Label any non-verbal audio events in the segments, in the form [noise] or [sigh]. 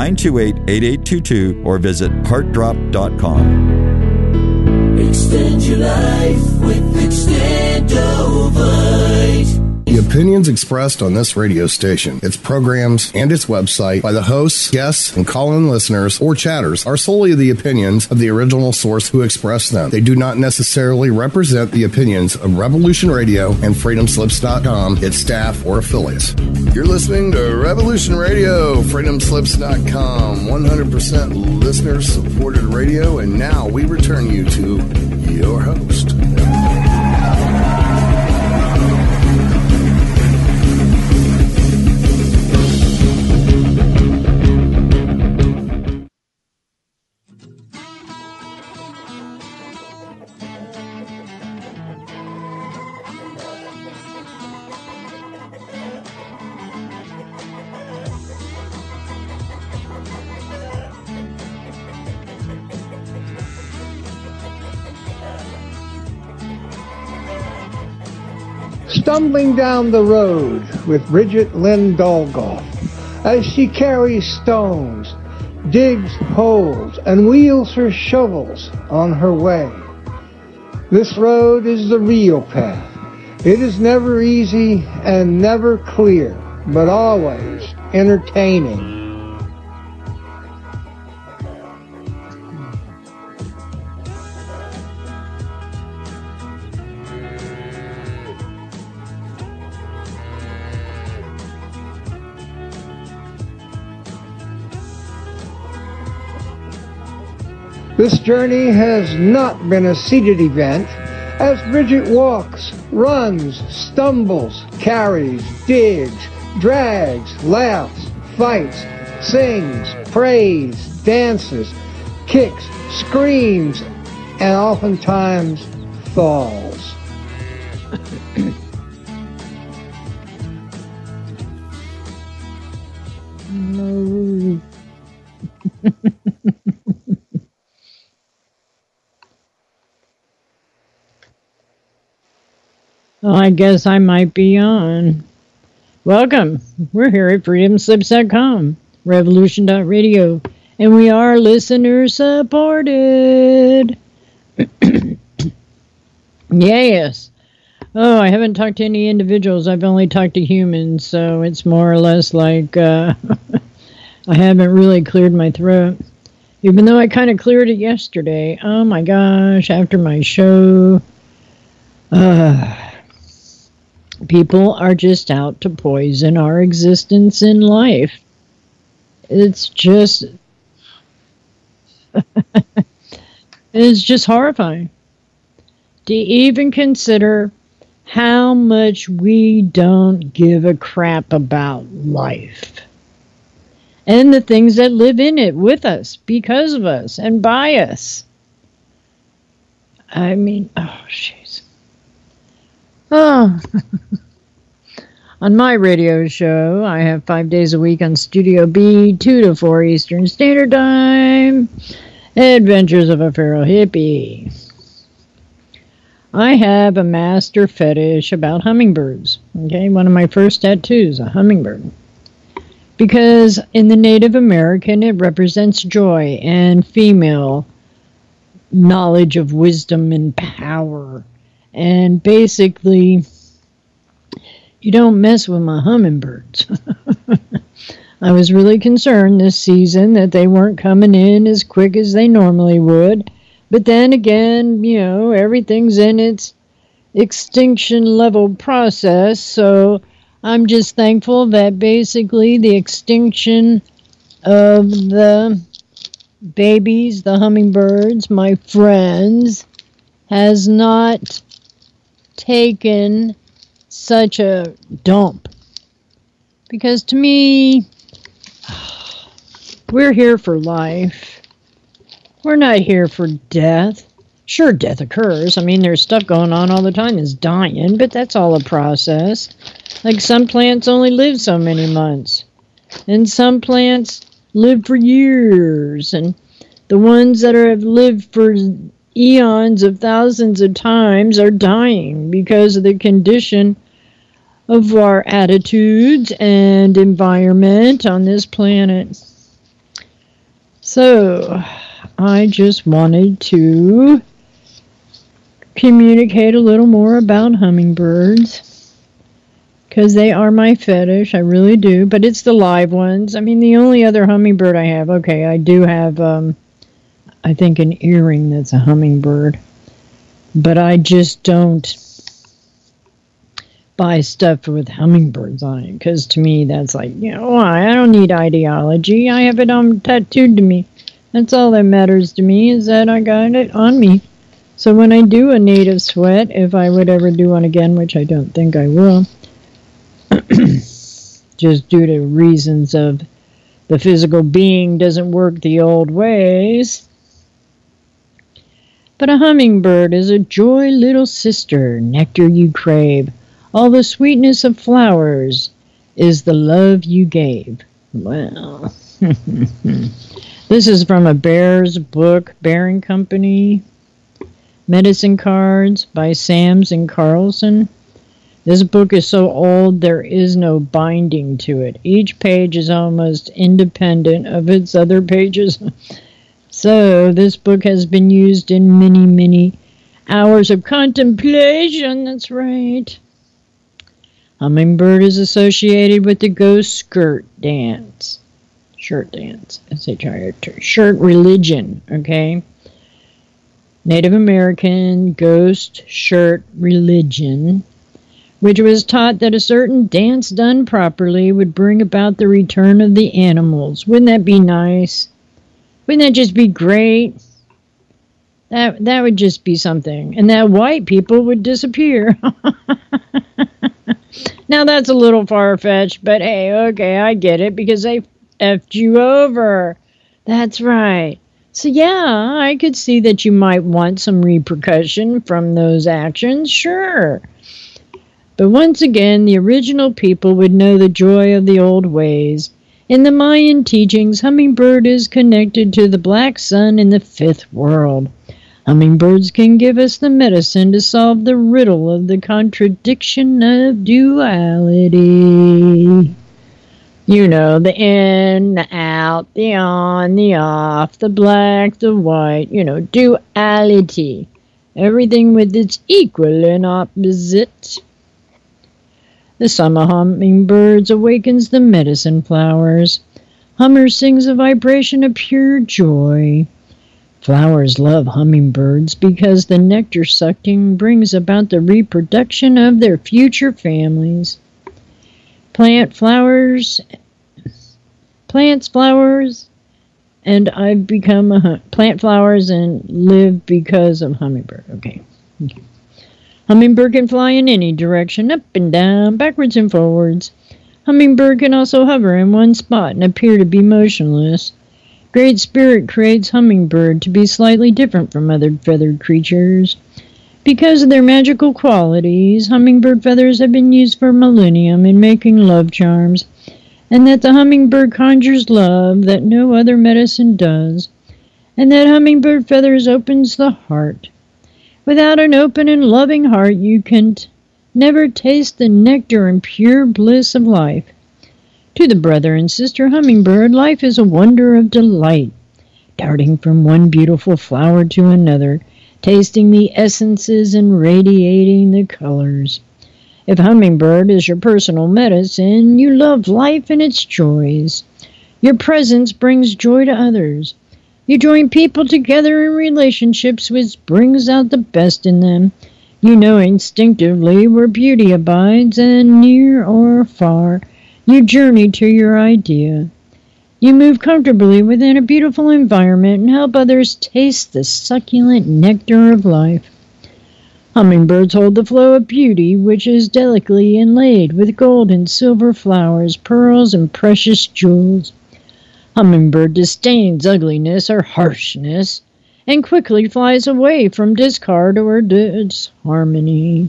928 8822 or visit heartdrop.com. Extend your life with Extendovite. The opinions expressed on this radio station, its programs, and its website by the hosts, guests, and call-in listeners or chatters are solely the opinions of the original source who expressed them. They do not necessarily represent the opinions of Revolution Radio and FreedomSlips.com, its staff, or affiliates. You're listening to Revolution Radio, FreedomSlips.com, 100% listener-supported radio, and now we return you to your host. Down the road with Bridgette Lyn Dolgoff as she carries stones, digs holes, and wheels her shovels on her way. This road is the real path. It is never easy and never clear, but always entertaining. This journey has not been a seated event as Bridgette walks, runs, stumbles, carries, digs, drags, laughs, fights, sings, prays, dances, kicks, screams, and oftentimes falls. [laughs] [laughs] Well, I guess I might be on. Welcome. We're here at freedomslips.com, revolution.radio, and we are listener supported. [clears throat] yes. Oh, I haven't talked to any individuals. I've only talked to humans, so it's more or less like uh, [laughs] I haven't really cleared my throat. Even though I kind of cleared it yesterday. Oh my gosh, after my show. Uh, people are just out to poison our existence in life. It's just. [laughs] it's just horrifying to even consider how much we don't give a crap about life and the things that live in it with us, because of us, and by us. I mean, oh, jeez. Oh. [laughs] on my radio show, I have five days a week on Studio B, 2 to 4 Eastern Standard Time. Adventures of a Feral Hippy. I have a master fetish about hummingbirds. Okay, one of my first tattoos, a hummingbird. Because in the Native American, it represents joy and female knowledge of wisdom and power. And basically, you don't mess with my hummingbirds. [laughs] I was really concerned this season that they weren't coming in as quick as they normally would but then again, you know, everything's in its extinction level process. So I'm just thankful that basically the extinction of the babies, the hummingbirds, my friends, has not taken such a dump. Because to me, we're here for life we're not here for death. Sure, death occurs. I mean, there's stuff going on all the time that's dying, but that's all a process. Like some plants only live so many months, and some plants live for years, and the ones that are, have lived for eons of thousands of times are dying because of the condition of our attitudes and environment on this planet. So, I just wanted to communicate a little more about hummingbirds because they are my fetish. I really do, but it's the live ones. I mean, the only other hummingbird I have, okay, I do have, um, I think, an earring that's a hummingbird, but I just don't buy stuff with hummingbirds on it because to me that's like you know why? I don't need ideology. I have it on tattooed to me. That's all that matters to me is that I got it on me. So when I do a native sweat if I would ever do one again which I don't think I will [clears throat] just due to reasons of the physical being doesn't work the old ways but a hummingbird is a joy little sister nectar you crave all the sweetness of flowers is the love you gave. Well, [laughs] this is from a Bear's book, Bear and Company, Medicine Cards by Sams and Carlson. This book is so old there is no binding to it. Each page is almost independent of its other pages. [laughs] so, this book has been used in many, many hours of contemplation. That's right. Hummingbird is associated with the ghost skirt dance. Shirt dance. S-H-I-R-T. Shirt religion, okay? Native American ghost shirt religion, which was taught that a certain dance done properly would bring about the return of the animals. Wouldn't that be nice? Wouldn't that just be great? That that would just be something. And that white people would disappear. [laughs] Now that's a little far fetched, but hey, okay, I get it because they effed you over. That's right. So yeah, I could see that you might want some repercussion from those actions, sure. But once again, the original people would know the joy of the old ways. In the Mayan teachings, Hummingbird is connected to the black sun in the fifth world. Hummingbirds can give us the medicine to solve the riddle of the contradiction of duality. You know, the in, the out, the on, the off, the black, the white, you know, duality. Everything with its equal and opposite. The summer hummingbirds awakens the medicine flowers. Hummer sings a vibration of pure joy. Flowers love hummingbirds because the nectar sucking brings about the reproduction of their future families. Plant flowers, plants flowers, and I've become a plant flowers and live because of hummingbird. Okay. okay. Hummingbird can fly in any direction, up and down, backwards and forwards. Hummingbird can also hover in one spot and appear to be motionless. Great Spirit creates Hummingbird to be slightly different from other feathered creatures. Because of their magical qualities, hummingbird feathers have been used for millennium in making love charms, and that the hummingbird conjures love that no other medicine does, and that hummingbird feathers opens the heart. Without an open and loving heart, you can t- never taste the nectar and pure bliss of life. To the brother and sister hummingbird, life is a wonder of delight, darting from one beautiful flower to another, tasting the essences and radiating the colors. If hummingbird is your personal medicine, you love life and its joys. Your presence brings joy to others. You join people together in relationships which brings out the best in them. You know instinctively where beauty abides, and near or far, you journey to your idea. You move comfortably within a beautiful environment and help others taste the succulent nectar of life. Hummingbirds hold the flow of beauty, which is delicately inlaid with gold and silver flowers, pearls, and precious jewels. Hummingbird disdains ugliness or harshness and quickly flies away from discard or disharmony.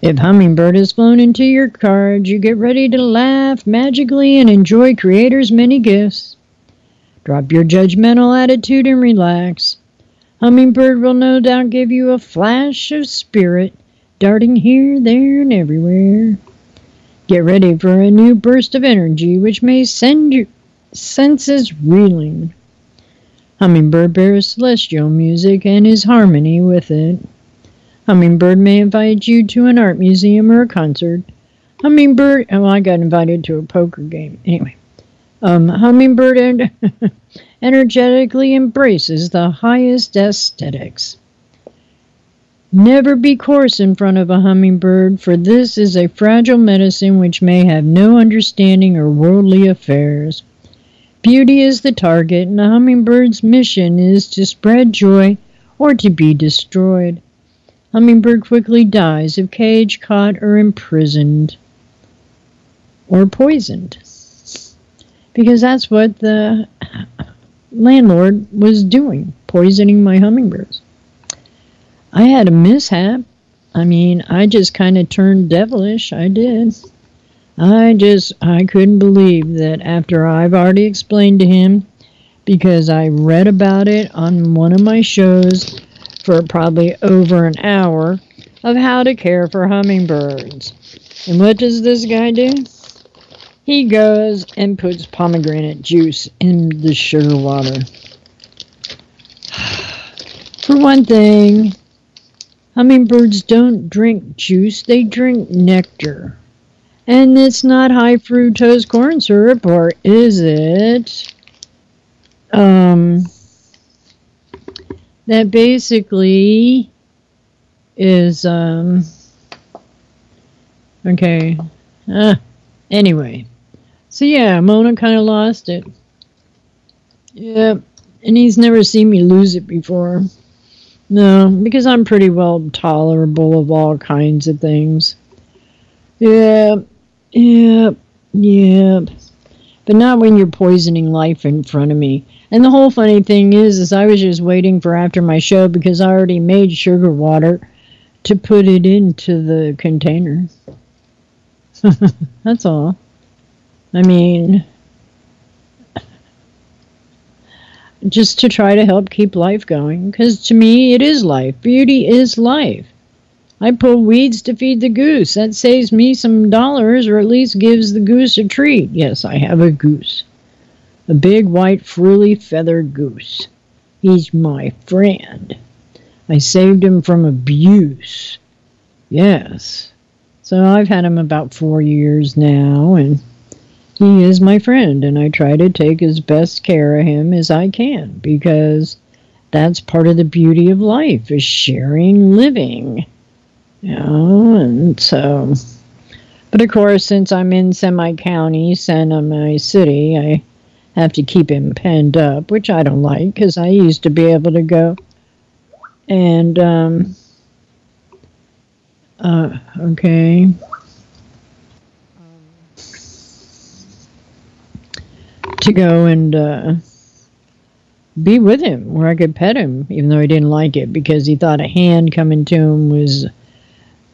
If Hummingbird has flown into your cards, you get ready to laugh magically and enjoy Creator's many gifts. Drop your judgmental attitude and relax. Hummingbird will no doubt give you a flash of spirit, darting here, there, and everywhere. Get ready for a new burst of energy which may send your senses reeling. Hummingbird bears celestial music and is harmony with it. Hummingbird may invite you to an art museum or a concert. Hummingbird, oh, I got invited to a poker game. Anyway, um, Hummingbird [laughs] energetically embraces the highest aesthetics. Never be coarse in front of a hummingbird, for this is a fragile medicine which may have no understanding of worldly affairs. Beauty is the target, and the hummingbird's mission is to spread joy or to be destroyed. Hummingbird quickly dies if caged, caught, or imprisoned, or poisoned. Because that's what the landlord was doing, poisoning my hummingbirds. I had a mishap. I mean, I just kind of turned devilish. I did. I just, I couldn't believe that after I've already explained to him, because I read about it on one of my shows for probably over an hour, of how to care for hummingbirds. And what does this guy do? He goes and puts pomegranate juice in the sugar water. [sighs] For one thing, hummingbirds don't drink juice, they drink nectar. And it's not high fructose corn syrup, or is it? Um, that basically is, um, okay. Uh, anyway. So yeah, Mona kind of lost it. Yeah, and he's never seen me lose it before. No, because I'm pretty well tolerable of all kinds of things. Yeah, yeah, yeah. But not when you're poisoning life in front of me. And the whole funny thing is, is I was just waiting for after my show because I already made sugar water to put it into the container. [laughs] That's all. I mean, just to try to help keep life going. Because to me, it is life. Beauty is life. I pull weeds to feed the goose. That saves me some dollars, or at least gives the goose a treat. Yes, I have a goose. A big, white, frilly, feathered goose. He's my friend. I saved him from abuse. Yes. So I've had him about four years now, and he is my friend, and I try to take as best care of him as I can because that's part of the beauty of life is sharing living. Know, and so but of course since I'm in semi county, semi city, I have to keep him penned up, which I don't like because I used to be able to go. And um uh okay. To go and uh, be with him where I could pet him, even though he didn't like it because he thought a hand coming to him was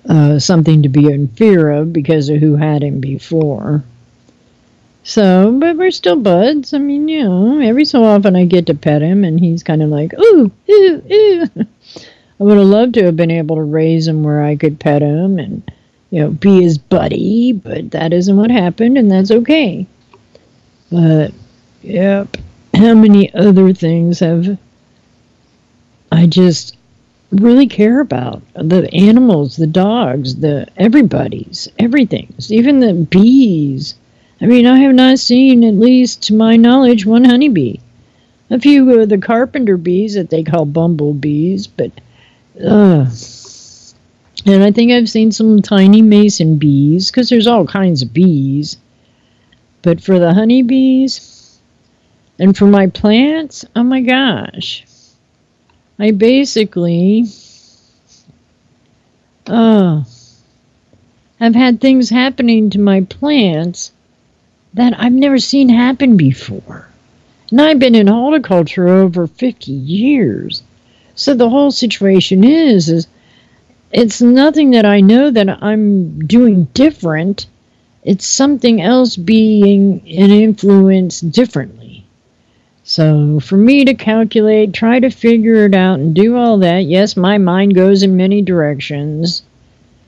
uh, something to be in fear of because of who had him before. So, but we're still buds. I mean, you know, every so often I get to pet him and he's kind of like, ooh, ooh, ooh. [laughs] I would have loved to have been able to raise him where I could pet him and, you know, be his buddy, but that isn't what happened and that's okay. But, yep. How many other things have I just really care about? The animals, the dogs, the everybody's, everything's, even the bees. I mean, I have not seen, at least to my knowledge, one honeybee. A few of the carpenter bees that they call bumblebees, but, uh, and I think I've seen some tiny mason bees, because there's all kinds of bees. But for the honeybees and for my plants, oh my gosh. I basically uh, have had things happening to my plants that I've never seen happen before. And I've been in horticulture over 50 years. So the whole situation is is it's nothing that I know that I'm doing different it's something else being an influence differently. So for me to calculate, try to figure it out, and do all that, yes, my mind goes in many directions.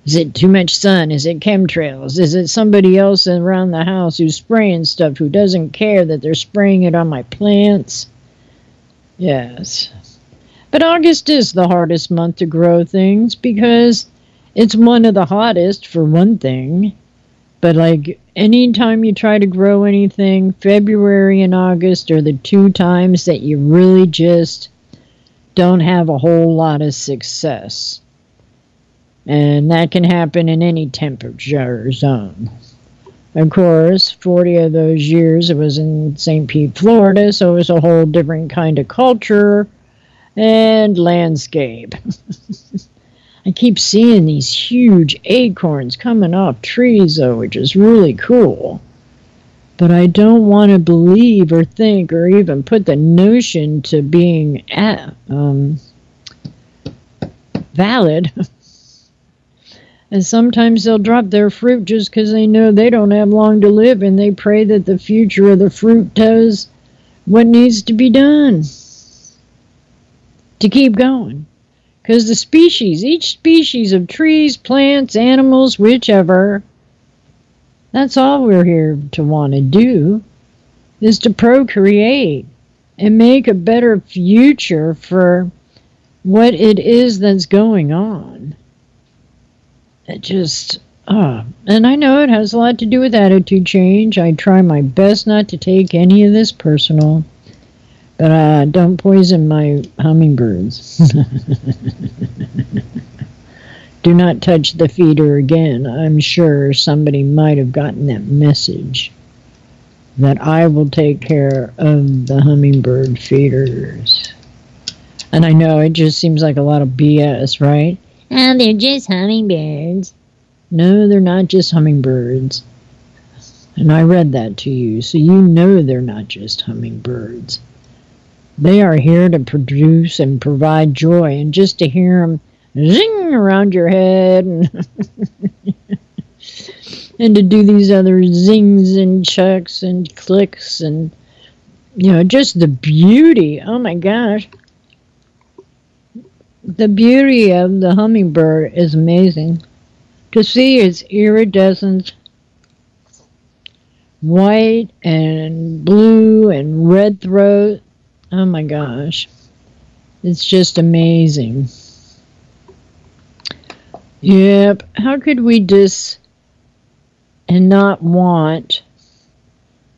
Is it too much sun? Is it chemtrails? Is it somebody else around the house who's spraying stuff who doesn't care that they're spraying it on my plants? Yes. But August is the hardest month to grow things because it's one of the hottest, for one thing. But like anytime you try to grow anything, February and August are the two times that you really just don't have a whole lot of success. And that can happen in any temperature zone. Of course, 40 of those years it was in St. Pete, Florida, so it was a whole different kind of culture and landscape. [laughs] I keep seeing these huge acorns coming off trees, though, which is really cool. But I don't want to believe or think or even put the notion to being at, um, valid. [laughs] and sometimes they'll drop their fruit just because they know they don't have long to live and they pray that the future of the fruit does what needs to be done to keep going. Because the species, each species of trees, plants, animals, whichever, that's all we're here to want to do, is to procreate and make a better future for what it is that's going on. It just, ah, and I know it has a lot to do with attitude change. I try my best not to take any of this personal. But uh, don't poison my hummingbirds. [laughs] Do not touch the feeder again. I'm sure somebody might have gotten that message that I will take care of the hummingbird feeders. And I know it just seems like a lot of BS, right? Oh, they're just hummingbirds. No, they're not just hummingbirds. And I read that to you, so you know they're not just hummingbirds. They are here to produce and provide joy, and just to hear them zing around your head and [laughs] and to do these other zings and chucks and clicks and you know just the beauty. Oh my gosh. The beauty of the hummingbird is amazing. To see its iridescent white and blue and red throat Oh my gosh. It's just amazing. Yep. How could we just and not want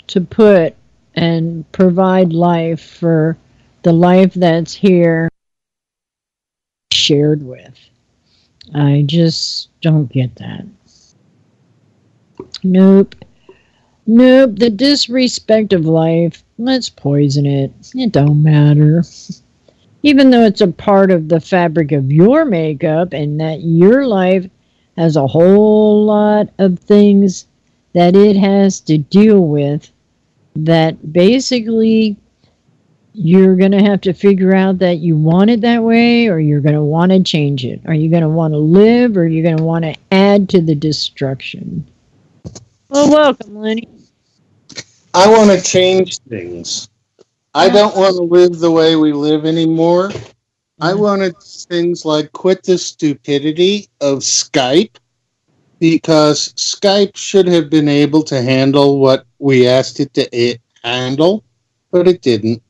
to put and provide life for the life that's here shared with? I just don't get that. Nope. Nope, the disrespect of life, let's poison it. It don't matter. Even though it's a part of the fabric of your makeup and that your life has a whole lot of things that it has to deal with that basically you're going to have to figure out that you want it that way or you're going to want to change it. Are you going to want to live or are you going to want to add to the destruction? Well, welcome, Lenny. I want to change things. I don't want to live the way we live anymore. I wanted things like quit the stupidity of Skype because Skype should have been able to handle what we asked it to it handle, but it didn't.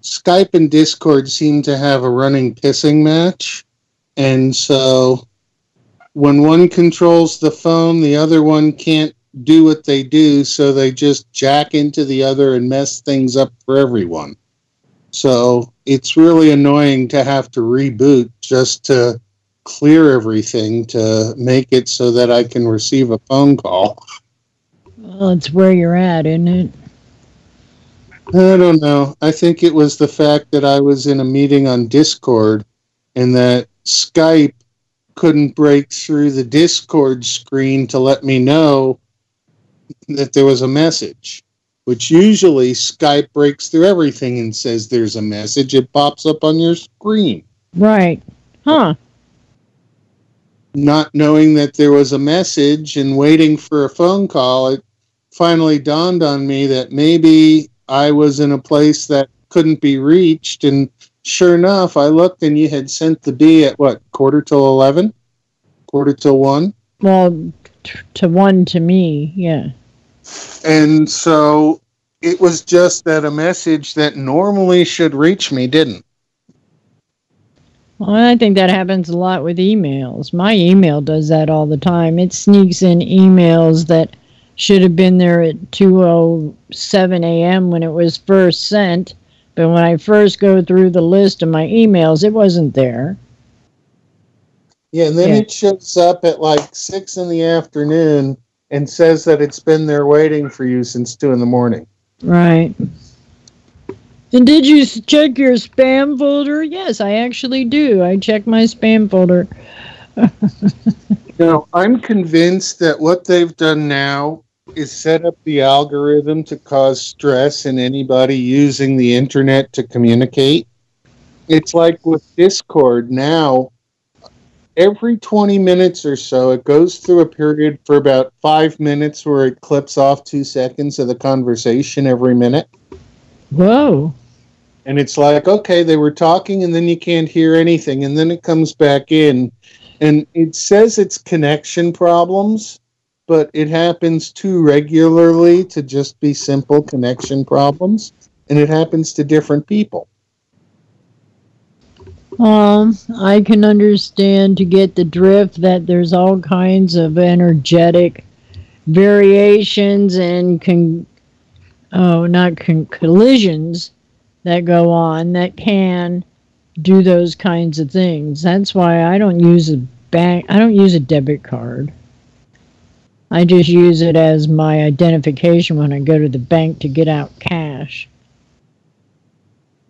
Skype and Discord seem to have a running pissing match, and so when one controls the phone, the other one can't do what they do, so they just jack into the other and mess things up for everyone. So it's really annoying to have to reboot just to clear everything to make it so that I can receive a phone call. Well, it's where you're at, isn't it? I don't know. I think it was the fact that I was in a meeting on Discord and that Skype couldn't break through the Discord screen to let me know that there was a message, which usually Skype breaks through everything and says there's a message. It pops up on your screen. Right. Huh. Not knowing that there was a message and waiting for a phone call, it finally dawned on me that maybe I was in a place that couldn't be reached. And sure enough, I looked and you had sent the B at what, quarter till 11? Quarter till 1? Well, to one to me, yeah. And so it was just that a message that normally should reach me didn't. Well, I think that happens a lot with emails. My email does that all the time. It sneaks in emails that should have been there at 2:07 a.m. when it was first sent, but when I first go through the list of my emails, it wasn't there. Yeah, and then Yeah. it shows up at like six in the afternoon and says that it's been there waiting for you since two in the morning. Right. And did you check your spam folder? Yes, I actually do. I check my spam folder. [laughs] No, I'm convinced that what they've done now is set up the algorithm to cause stress in anybody using the internet to communicate. It's like with Discord now, every 20 minutes or so, it goes through a period for about five minutes where it clips off two seconds of the conversation every minute. Whoa. And it's like, okay, they were talking and then you can't hear anything. And then it comes back in and it says it's connection problems, but it happens too regularly to just be simple connection problems. And it happens to different people. Um, I can understand to get the drift that there's all kinds of energetic variations and con- oh, not con- collisions that go on that can do those kinds of things. That's why I don't use a bank. I don't use a debit card. I just use it as my identification when I go to the bank to get out cash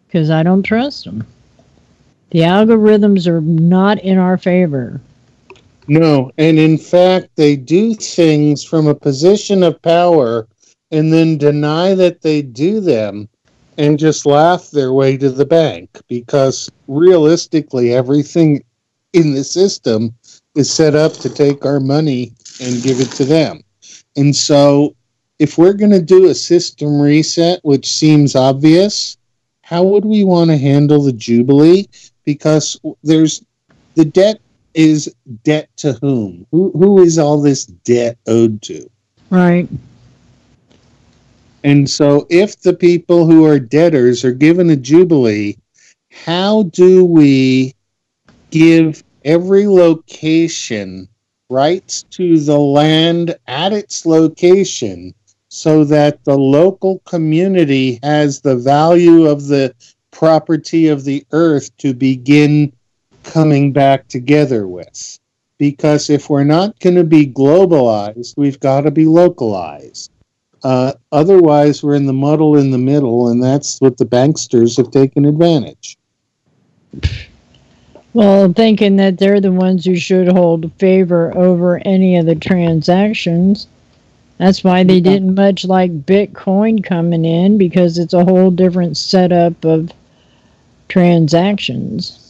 because I don't trust them. The algorithms are not in our favor. No, and in fact, they do things from a position of power and then deny that they do them and just laugh their way to the bank because realistically, everything in the system is set up to take our money and give it to them. And so, if we're going to do a system reset, which seems obvious, how would we want to handle the Jubilee? Because there's the debt is debt to whom? Who who is all this debt owed to? Right. And so if the people who are debtors are given a jubilee, how do we give every location rights to the land at its location so that the local community has the value of the property of the earth to begin coming back together with? Because if we're not going to be globalized, we've got to be localized. Uh, otherwise, we're in the muddle in the middle, and that's what the banksters have taken advantage. Well, thinking that they're the ones who should hold favor over any of the transactions. That's why they didn't much like Bitcoin coming in because it's a whole different setup of transactions.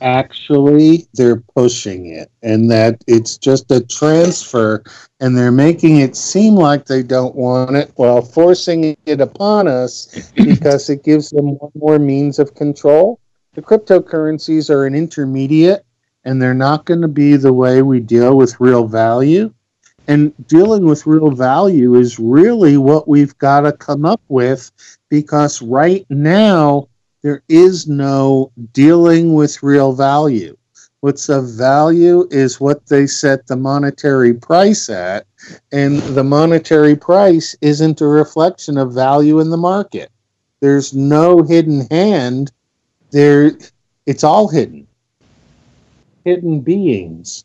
Actually, they're pushing it, and that it's just a transfer, and they're making it seem like they don't want it while forcing it upon us [clears throat] because it gives them one more means of control. The cryptocurrencies are an intermediate, and they're not going to be the way we deal with real value. And dealing with real value is really what we've got to come up with because right now, there is no dealing with real value. What's of value is what they set the monetary price at, and the monetary price isn't a reflection of value in the market. There's no hidden hand. There, it's all hidden. Hidden beings.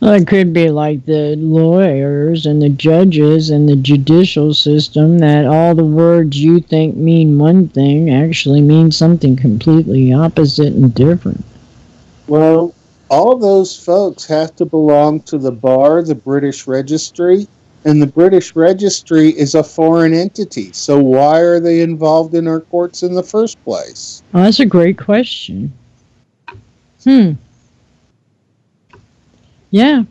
Well, it could be like the lawyers and the judges and the judicial system that all the words you think mean one thing actually mean something completely opposite and different. Well, all those folks have to belong to the bar, the British Registry, and the British Registry is a foreign entity. So why are they involved in our courts in the first place? Oh, that's a great question. Hmm. Yeah.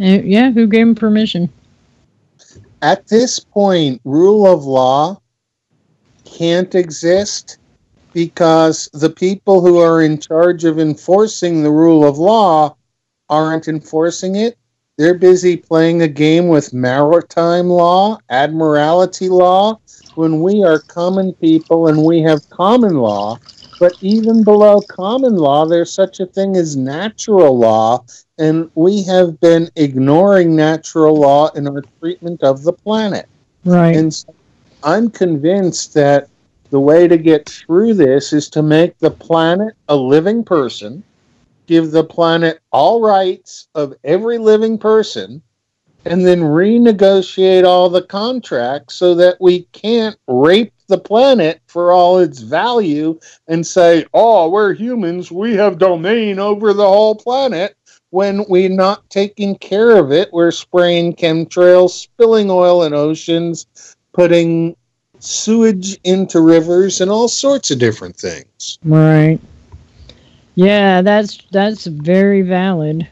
Uh, yeah, who gave him permission? At this point, rule of law can't exist because the people who are in charge of enforcing the rule of law aren't enforcing it They're busy playing a game with maritime law, admiralty law, when we are common people and we have common law. But even below common law, there's such a thing as natural law, and we have been ignoring natural law in our treatment of the planet. Right. And so I'm convinced that the way to get through this is to make the planet a living person, give the planet all rights of every living person, and then renegotiate all the contracts so that we can't rape the planet for all its value and say, oh, we're humans, we have domain over the whole planet. When we're not taking care of it, we're spraying chemtrails, spilling oil in oceans, putting sewage into rivers, and all sorts of different things. Right. Yeah, that's that's very valid.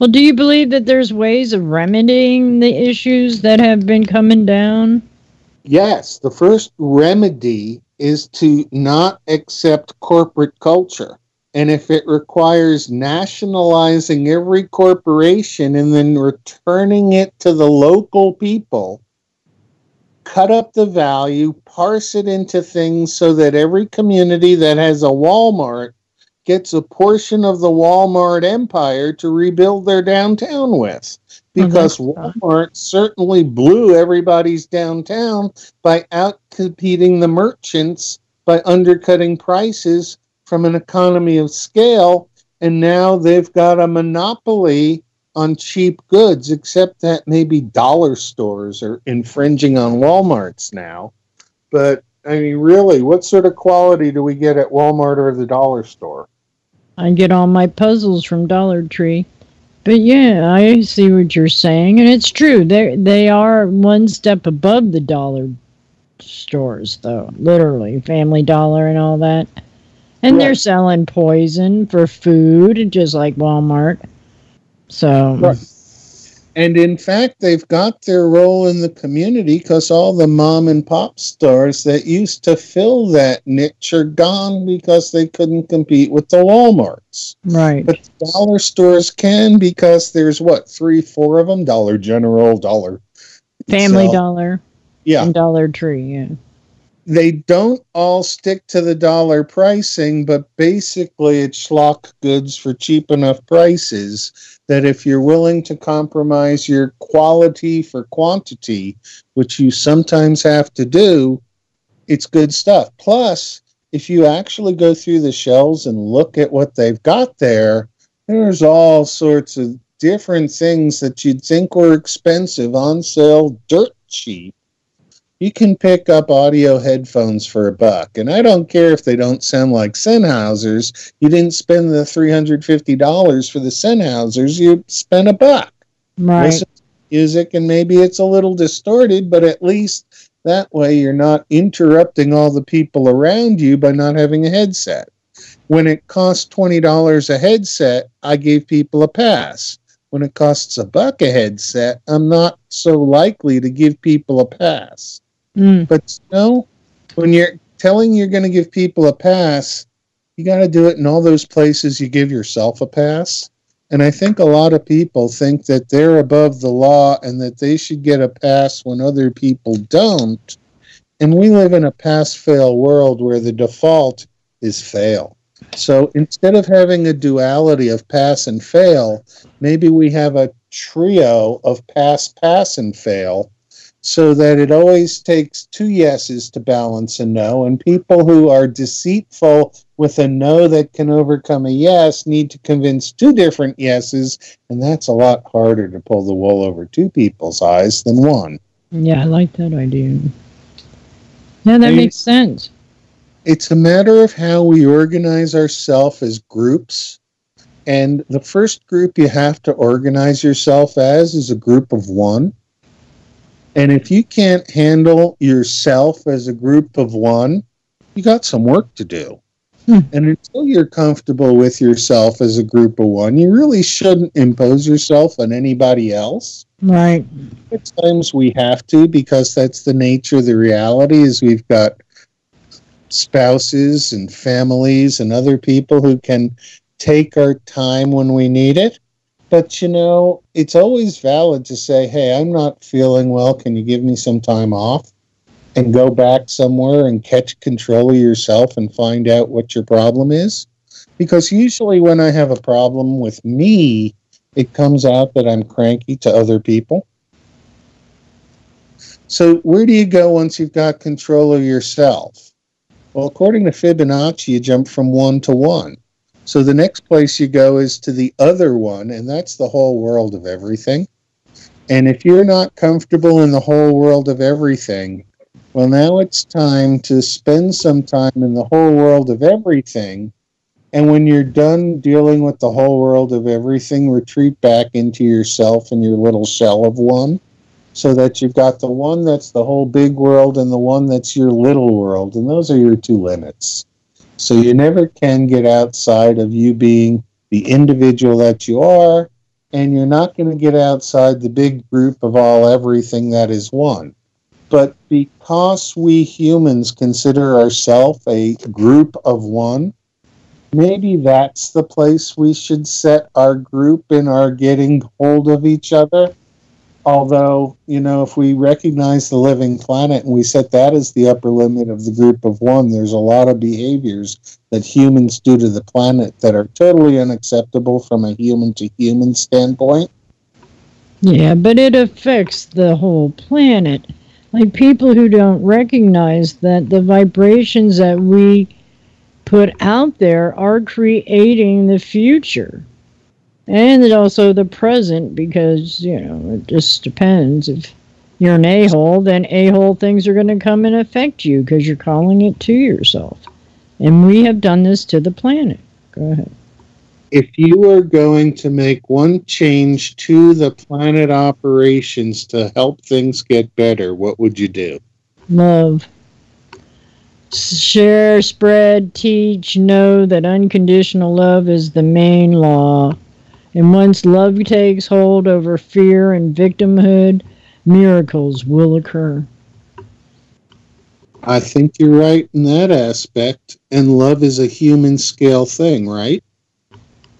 Well, do you believe that there's ways of remedying the issues that have been coming down? Yes, the first remedy is to not accept corporate culture. And if it requires nationalizing every corporation and then returning it to the local people, cut up the value, parse it into things so that every community that has a Walmart gets a portion of the Walmart empire to rebuild their downtown with. Mm-hmm. Because Walmart certainly blew everybody's downtown by outcompeting the merchants by undercutting prices from an economy of scale. And now they've got a monopoly on cheap goods, except that maybe dollar stores are infringing on Walmart's now. But I mean, really, what sort of quality do we get at Walmart or the dollar store? I get all my puzzles from Dollar Tree. But yeah, I see what you're saying, and it's true. They they are one step above the dollar stores, though. Literally, Family Dollar and all that. And they're selling poison for food, just like Walmart. So Right. And in fact, they've got their role in the community because all the mom and pop stores that used to fill that niche are gone because they couldn't compete with the Walmarts. right, But dollar stores can because there's what, three, four of them? Dollar General, Dollar. Family So, Dollar Yeah. and Dollar Tree. Yeah. They don't all stick to the dollar pricing, but basically it's schlock goods for cheap enough prices that if you're willing to compromise your quality for quantity, which you sometimes have to do, it's good stuff. Plus, if you actually go through the shelves and look at what they've got there, there's all sorts of different things that you'd think were expensive on sale dirt cheap you can pick up audio headphones for a buck. And I don't care if they don't sound like Sennheisers. You didn't spend the $350 for the Sennheisers, you spent a buck. Right. Listen to music, and maybe it's a little distorted, but at least that way you're not interrupting all the people around you by not having a headset. When it costs $20 a headset, I gave people a pass. When it costs a buck a headset, I'm not so likely to give people a pass. Mm, But you when you're telling you're going to give people a pass, you got to do it in all those places you give yourself a pass. And I think a lot of people think that they're above the law and that they should get a pass when other people don't. And we live in a pass fail world where the default is fail. So instead of having a duality of pass and fail, maybe we have a trio of pass, pass, and fail so that it always takes two yeses to balance a no. And people who are deceitful with a no that can overcome a yes need to convince two different yeses. And that's a lot harder to pull the wool over two people's eyes than one. yeah, I like that idea. Yeah, that makes sense. It's a matter of how we organize ourselves as groups. And the first group you have to organize yourself as is a group of one. And if you can't handle yourself as a group of one, you got some work to do. Hmm. And until you're comfortable with yourself as a group of one, you really shouldn't impose yourself on anybody else. Right. At times we have to because that's the nature of the reality is we've got spouses and families and other people who can take our time when we need it. But you know, it's always valid to say, hey, I'm not feeling well. Can you give me some time off? And go back somewhere and catch control of yourself and find out what your problem is. Because usually, when I have a problem with me, it comes out that I'm cranky to other people. So, where do you go once you've got control of yourself? Well, according to Fibonacci, you jump from one to one. So, the next place you go is to the other one, and that's the whole world of everything. And if you're not comfortable in the whole world of everything, well, now it's time to spend some time in the whole world of everything. And when you're done dealing with the whole world of everything, retreat back into yourself and your little shell of one so that you've got the one that's the whole big world and the one that's your little world. And those are your two limits. So you never can get outside of you being the individual that you are, and you're not going to get outside the big group of all everything that is one. But because we humans consider ourselves a group of one, maybe that's the place we should set our group in our getting hold of each other although you know if we recognize the living planet and we set that as the upper limit of the group of one there's a lot of behaviors that humans do to the planet that are totally unacceptable from a human to human standpoint Yeah, but it affects the whole planet. Like people who don't recognize that the vibrations that we put out there are creating the future. And also the present because, you know, it just depends. If you're an a hole, then a hole things are going to come and affect you because you're calling it to yourself. And we have done this to the planet. Go ahead. if you were going to make one change to the planet operations to help things get better what would you do Love. Share, spread, teach, know that unconditional love is the main law. And once love takes hold over fear and victimhood, miracles will occur. i think you're right in that aspect and love is a human scale thing right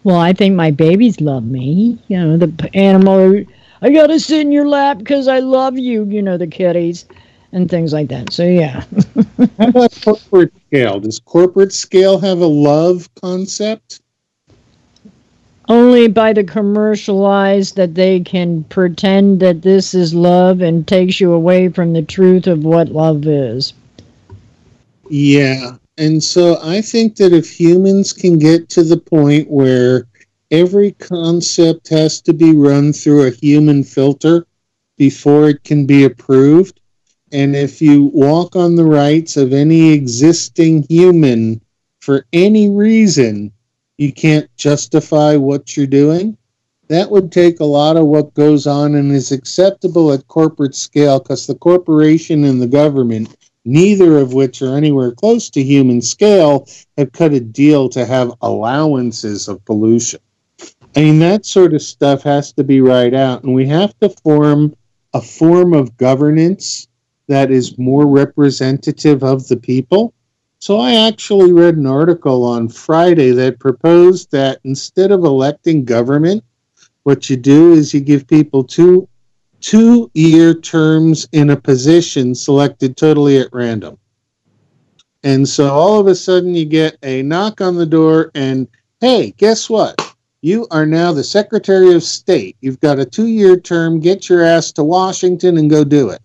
Well, I think my babies love me. You know, the animal, I gotta sit in your lap because I love you, you know, the kitties and things like that. So, yeah. [laughs] How about corporate scale? Does corporate scale have a love concept? Only by the commercialized that they can pretend that this is love and takes you away from the truth of what love is. Yeah. And so I think that if humans can get to the point where every concept has to be run through a human filter before it can be approved, and if you walk on the rights of any existing human for any reason, you can't justify what you're doing. That would take a lot of what goes on and is acceptable at corporate scale because the corporation and the government, neither of which are anywhere close to human scale, have cut a deal to have allowances of pollution. I mean, that sort of stuff has to be right out, and we have to form a form of governance that is more representative of the people. So I actually read an article on Friday that proposed that instead of electing government, what you do is you give people two two year terms in a position selected totally at random. And so all of a sudden you get a knock on the door and hey, guess what? You are now the Secretary of State. You've got a two year term. Get your ass to Washington and go do it.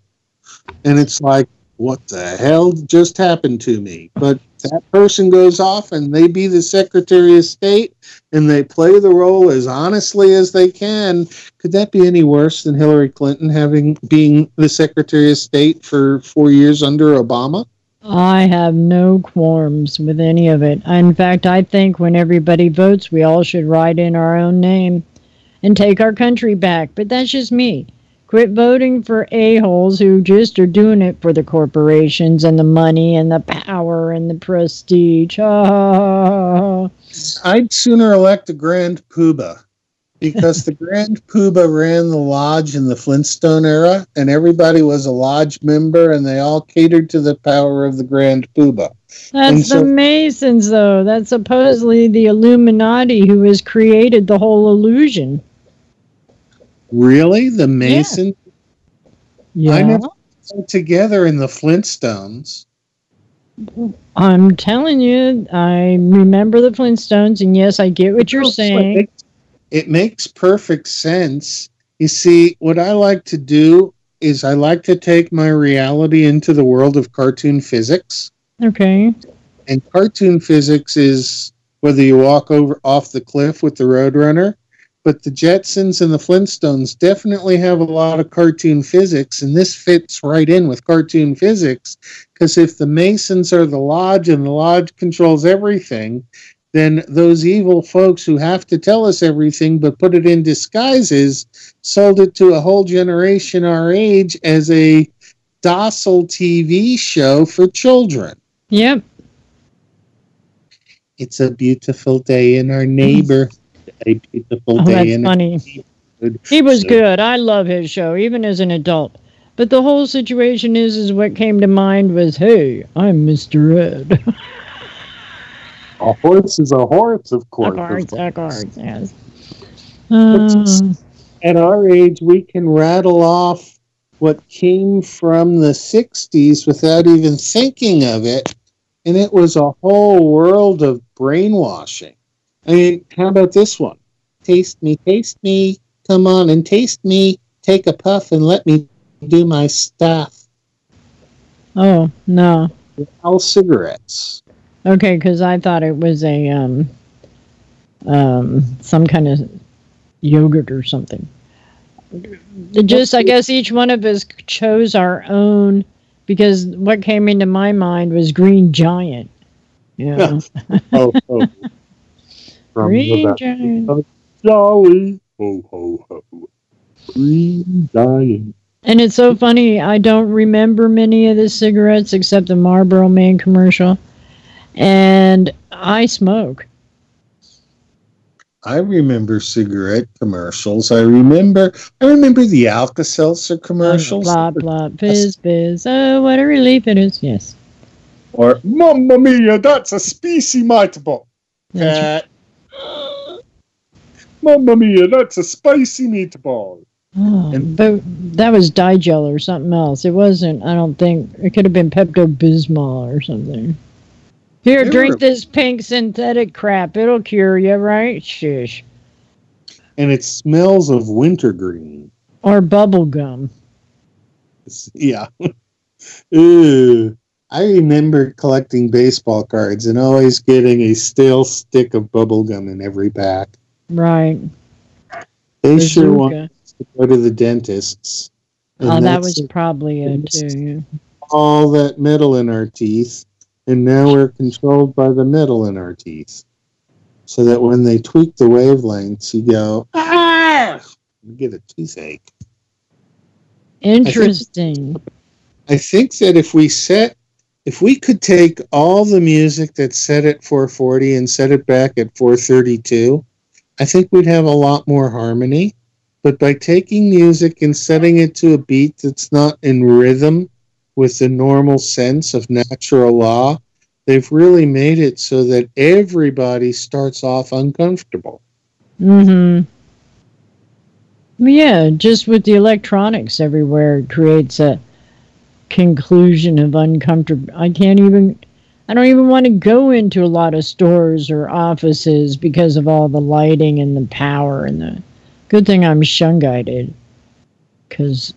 And it's like, what the hell just happened to me? But that person goes off and they be the Secretary of State and they play the role as honestly as they can. Could that be any worse than Hillary Clinton having being the Secretary of State for four years under Obama? I have no qualms with any of it. In fact, I think when everybody votes, we all should write in our own name and take our country back. But that's just me. Quit voting for a-holes who just are doing it for the corporations and the money and the power and the prestige. Ha. I'd sooner elect a Grand Poobah because the [laughs] Grand Poobah ran the lodge in the Flintstone era, and everybody was a lodge member, and they all catered to the power of the Grand Poobah. That's so- the Masons, though. That's supposedly the Illuminati who has created the whole illusion. Really? The Mason Yeah. I never together in the Flintstones. I'm telling you, I remember the Flintstones, and yes, I get what you're saying. It makes perfect sense. You see, what I like to do is I like to take my reality into the world of cartoon physics. Okay. And cartoon physics is whether you walk over off the cliff with the Roadrunner, but the Jetsons and the Flintstones definitely have a lot of cartoon physics, and this fits right in with cartoon physics. Because if the Masons are the Lodge and the Lodge controls everything, then those evil folks who have to tell us everything but put it in disguises sold it to a whole generation our age as a docile TV show for children. Yep. It's a beautiful day in our neighbor. A beautiful Oh, day that's funny. He was So- good. I love his show, even as an adult. But the whole situation is, is what came to mind was, hey, I'm Mr. Ed. [laughs] A horse is a horse, of course. course, course. of course, yes. Uh, At our age, we can rattle off what came from the 60s without even thinking of it. And it was a whole world of brainwashing. I mean, how about this one? Taste me, taste me. Come on and taste me. Take a puff and let me do my stuff. oh, no. All cigarettes. Okay, because I thought it was a um, um, some kind of yogurt or something. Just, I guess, each one of us chose our own because what came into my mind was Green Giant. Yeah, oh, oh. [laughs] From Green the Giant. Jolly ho ho ho. Green giant. And it's so funny. I don't remember many of the cigarettes except the Marlboro Man commercial, and I smoke. I remember cigarette commercials. I remember I remember the Alka-Seltzer commercials. Blah blah [laughs] fizz fizz. Oh, what a relief it is. Yes. Or Mamma mia, that's a spicy meatball. That's Cat. Uh, Mamma mia, that's a spicy meatball. Oh, And- but that was Di-Gel or something else. It wasn't. I don't think it could have been Pepto Bismol or something. Here, drink were- this pink synthetic crap. It'll cure you, right? Shush. And it smells of wintergreen. Or bubble gum. Yeah. [laughs] Ew. I remember collecting baseball cards and always getting a stale stick of bubble gum in every pack. Right. They sure want to go to the dentists. Oh, that was probably it too. yeah. all that metal in our teeth, and now we're controlled by the metal in our teeth. So that when they tweak the wavelengths, you go, ah! You get a toothache. Interesting. I think that if we set, if we could take all the music that's set at 440 and set it back at 432, I think we'd have a lot more harmony. But by taking music and setting it to a beat that's not in rhythm with the normal sense of natural law, they've really made it so that everybody starts off uncomfortable. Mm-hmm. Yeah, just with the electronics everywhere, it creates a conclusion of uncomfortable. I can't even. I don't even want to go into a lot of stores or offices because of all the lighting and the power and the. Good thing I'm shunguided, because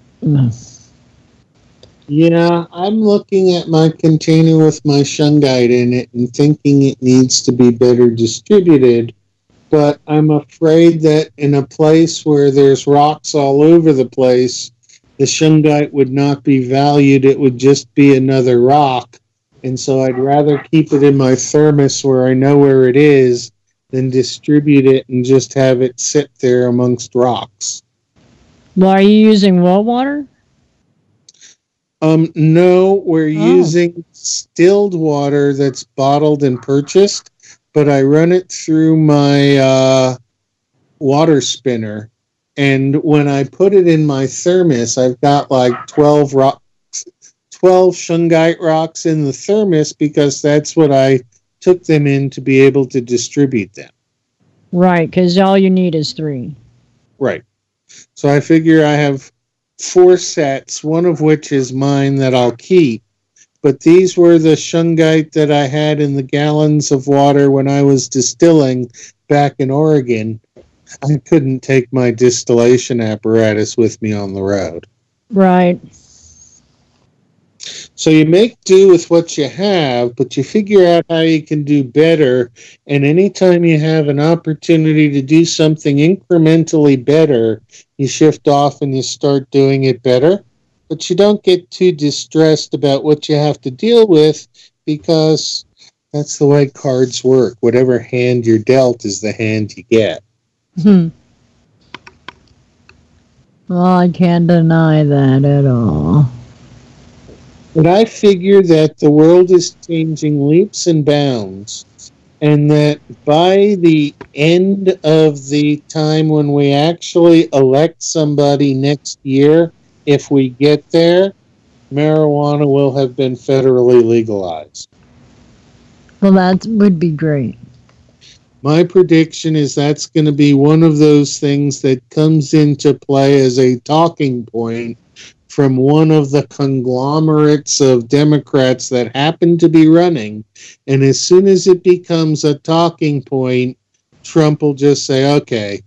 Yeah, I'm looking at my container with my shungite in it and thinking it needs to be better distributed. But I'm afraid that in a place where there's rocks all over the place, the shungite would not be valued. It would just be another rock. And so I'd rather keep it in my thermos where I know where it is than distribute it and just have it sit there amongst rocks. well, are you using well water? Um, no, we're Oh. using distilled water that's bottled and purchased, but I run it through my uh, water spinner. And when I put it in my thermos, I've got like 12 rocks, 12 shungite rocks in the thermos because that's what I took them in to be able to distribute them. Right, because all you need is three. Right. So I figure I have four sets, one of which is mine that I'll keep. But these were the shungite that I had in the gallons of water when I was distilling back in Oregon. I couldn't take my distillation apparatus with me on the road. Right. So you make do with what you have, but you figure out how you can do better. And anytime you have an opportunity to do something incrementally better, you shift off and you start doing it better. But you don't get too distressed about what you have to deal with because that's the way cards work. Whatever hand you're dealt is the hand you get. Hmm. Well, I can't deny that at all. But I figure that the world is changing leaps and bounds, and that by the end of the time when we actually elect somebody next year, if we get there, marijuana will have been federally legalized. Well, that would be great. My prediction is that's going to be one of those things that comes into play as a talking point from one of the conglomerates of Democrats that happen to be running. And as soon as it becomes a talking point, Trump will just say, okay,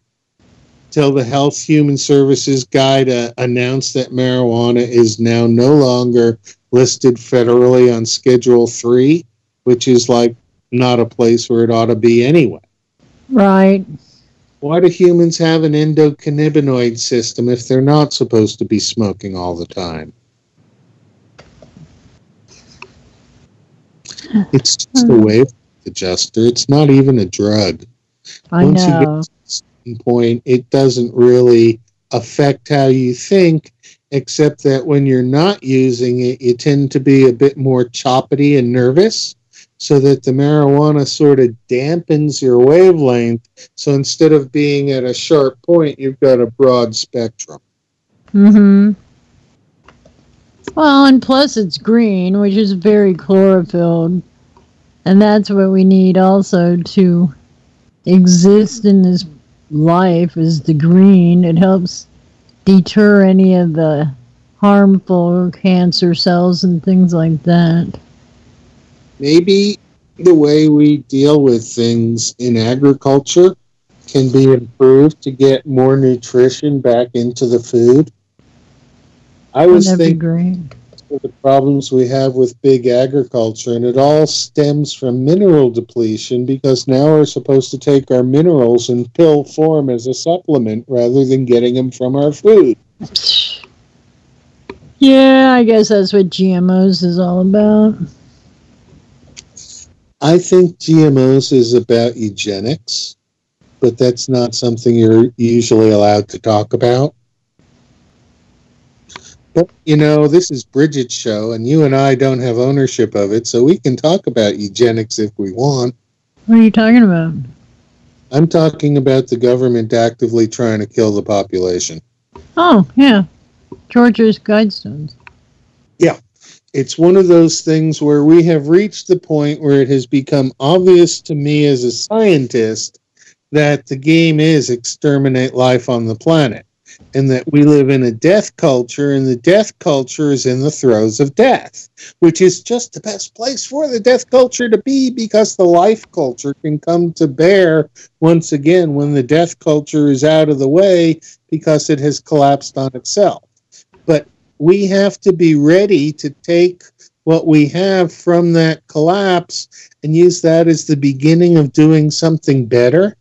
tell the Health Human Services guy to announce that marijuana is now no longer listed federally on Schedule 3, which is like not a place where it ought to be anyway. Right. Why do humans have an endocannabinoid system if they're not supposed to be smoking all the time? It's just a wave adjuster. It's not even a drug. I Once you get know. to a certain point, it doesn't really affect how you think, except that when you're not using it, you tend to be a bit more choppity and nervous, so that the marijuana sort of dampens your wavelength. So instead of being at a sharp point, you've got a broad spectrum. Mm-hmm. Well, and plus it's green, which is very chlorophyll, and that's what we need also to exist in this life is the green. It helps deter any of the harmful cancer cells and things like that. Maybe the way we deal with things in agriculture can be improved to get more nutrition back into the food. I was That'd thinking of the problems we have with big agriculture, and it all stems from mineral depletion because now we're supposed to take our minerals in pill form as a supplement rather than getting them from our food. Yeah, I guess that's what GMOs is all about. I think GMOs is about eugenics, but that's not something you're usually allowed to talk about. But, you know, this is Bridget's show, and you and I don't have ownership of it, so we can talk about eugenics if we want. What are you talking about? I'm talking about the government actively trying to kill the population. Oh, yeah. Georgia's Guidestones. It's one of those things where we have reached the point where it has become obvious to me as a scientist that the game is exterminate life on the planet and that we live in a death culture and the death culture is in the throes of death which is just the best place for the death culture to be because the life culture can come to bear once again when the death culture is out of the way because it has collapsed on itself. But we have to be ready to take what we have from that collapse and use that as the beginning of doing something better.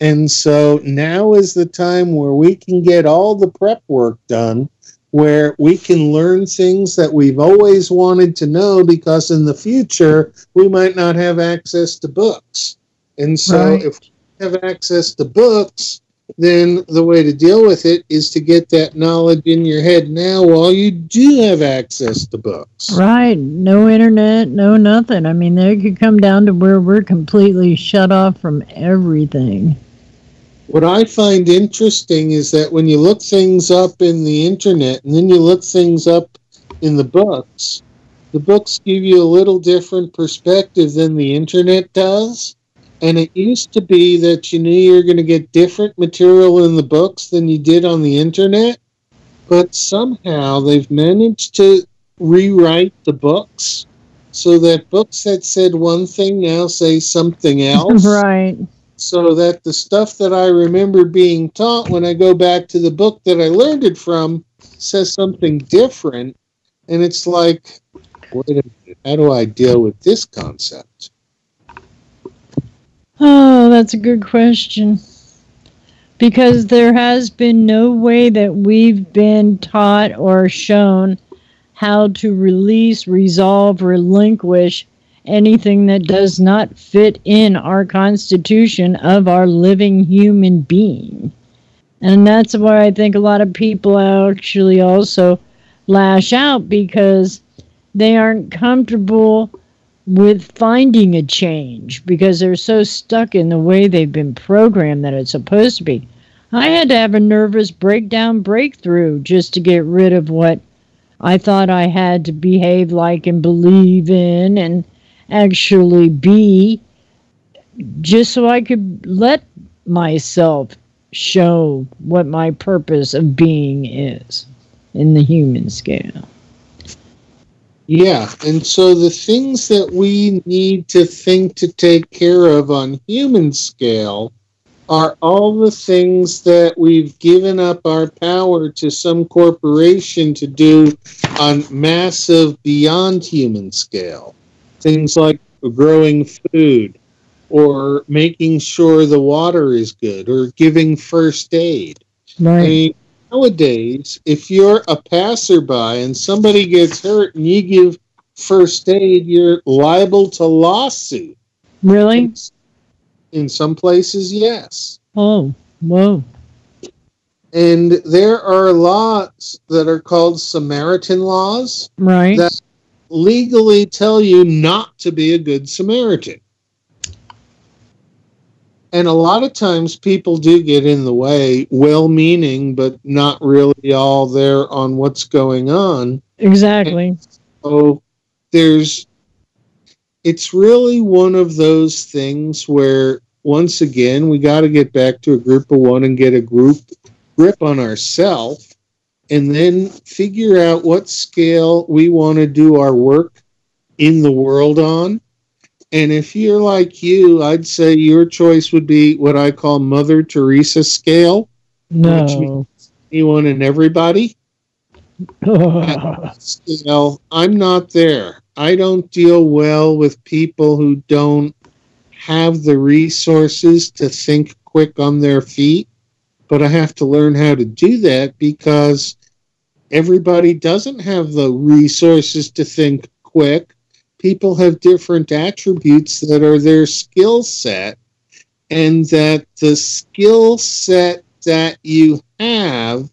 And so now is the time where we can get all the prep work done, where we can learn things that we've always wanted to know because in the future we might not have access to books. And so Right. if we have access to books, then the way to deal with it is to get that knowledge in your head now while you do have access to books. Right. No internet, no nothing. I mean, they could come down to where we're completely shut off from everything. What I find interesting is that when you look things up in the internet and then you look things up in the books, the books give you a little different perspective than the internet does. And it used to be that you knew you were going to get different material in the books than you did on the internet. But somehow they've managed to rewrite the books so that books that said one thing now say something [laughs] else. right. So that the stuff that I remember being taught when I go back to the book that I learned it from says something different. And it's like, wait a minute, how do I deal with this concept? Oh, that's a good question. Because there has been no way that we've been taught or shown how to release, resolve, relinquish anything that does not fit in our constitution of our living human being. And that's why I think a lot of people actually also lash out because they aren't comfortable with finding a change because they're so stuck in the way they've been programmed that it's supposed to be. I had to have a nervous breakdown breakthrough just to get rid of what I thought I had to behave like and believe in and actually be just so I could let myself show what my purpose of being is in the human scale. Yeah, and so the things that we need to think to take care of on human scale are all the things that we've given up our power to some corporation to do on massive beyond human scale. Things like growing food or making sure the water is good or giving first aid. Right. I mean, nowadays, if you're a passerby and somebody gets hurt and you give first aid, you're liable to lawsuit. Really? In some places, yes. Oh, whoa. And there are laws that are called Samaritan laws Right. that legally tell you not to be a good Samaritan. And a lot of times people do get in the way, well meaning, but not really all there on what's going on. exactly. So there's, it's really one of those things where, once again, we got to get back to a group of one and get a group grip on ourselves and then figure out what scale we want to do our work in the world on. And if you're like you, I'd say your choice would be what I call Mother Teresa scale, No. Which means anyone and everybody. [laughs] know, I'm not there. I don't deal well with people who don't have the resources to think quick on their feet. But I have to learn how to do that because everybody doesn't have the resources to think quick. People have different attributes that are their skill set, and that the skill set that you have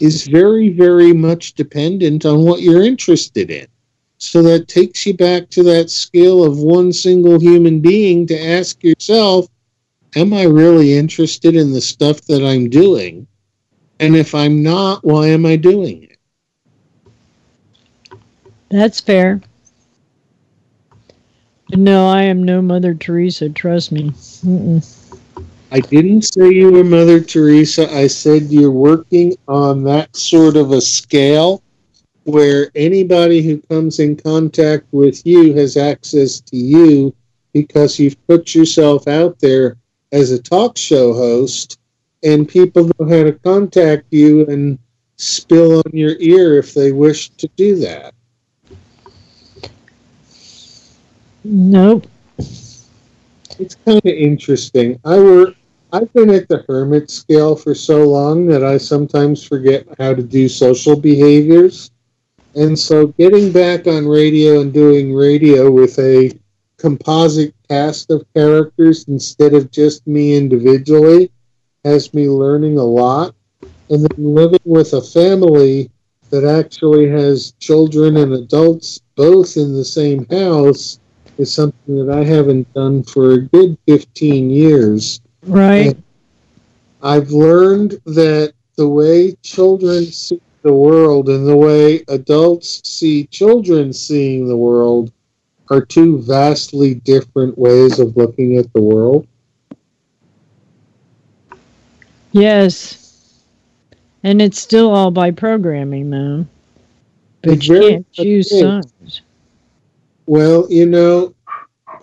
is very, very much dependent on what you're interested in. So that takes you back to that skill of one single human being to ask yourself, Am I really interested in the stuff that I'm doing? And if I'm not, why am I doing it? That's fair. No, I am no Mother Teresa. Trust me. Mm-mm. I didn't say you were Mother Teresa. I said you're working on that sort of a scale where anybody who comes in contact with you has access to you because you've put yourself out there as a talk show host and people know how to contact you and spill on your ear if they wish to do that. Nope. It's kind of interesting. I work. I've been at the hermit scale for so long that I sometimes forget how to do social behaviors. And so getting back on radio and doing radio with a composite cast of characters instead of just me individually has me learning a lot. And then living with a family that actually has children and adults both in the same house is something that I haven't done for a good 15 years. Right. I've learned that the way children see the world and the way adults see children seeing the world are two vastly different ways of looking at the world. Yes. And it's still all by programming, though. But It's you can't choose sides. Well, you know,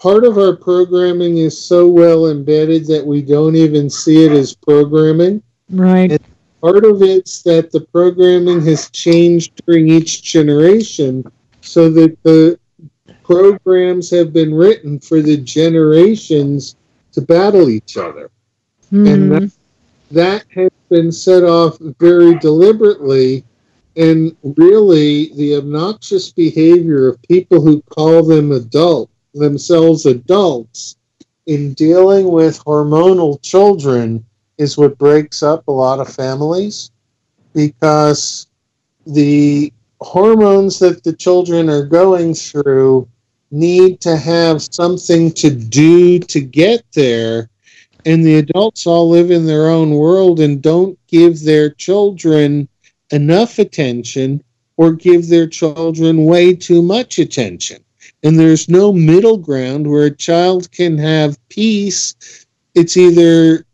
part of our programming is so well embedded that we don't even see it as programming. Right. It- Part of it's that the programming has changed during each generation so that the programs have been written for the generations to battle each other. And Mhm. that, that has been set off very deliberately. And really, the obnoxious behavior of people who call them adult, themselves adults, in dealing with hormonal children is what breaks up a lot of families because the hormones that the children are going through need to have something to do to get there. And the adults all live in their own world and don't give their children enough attention or give their children way too much attention. And there's no middle ground where a child can have peace. It's either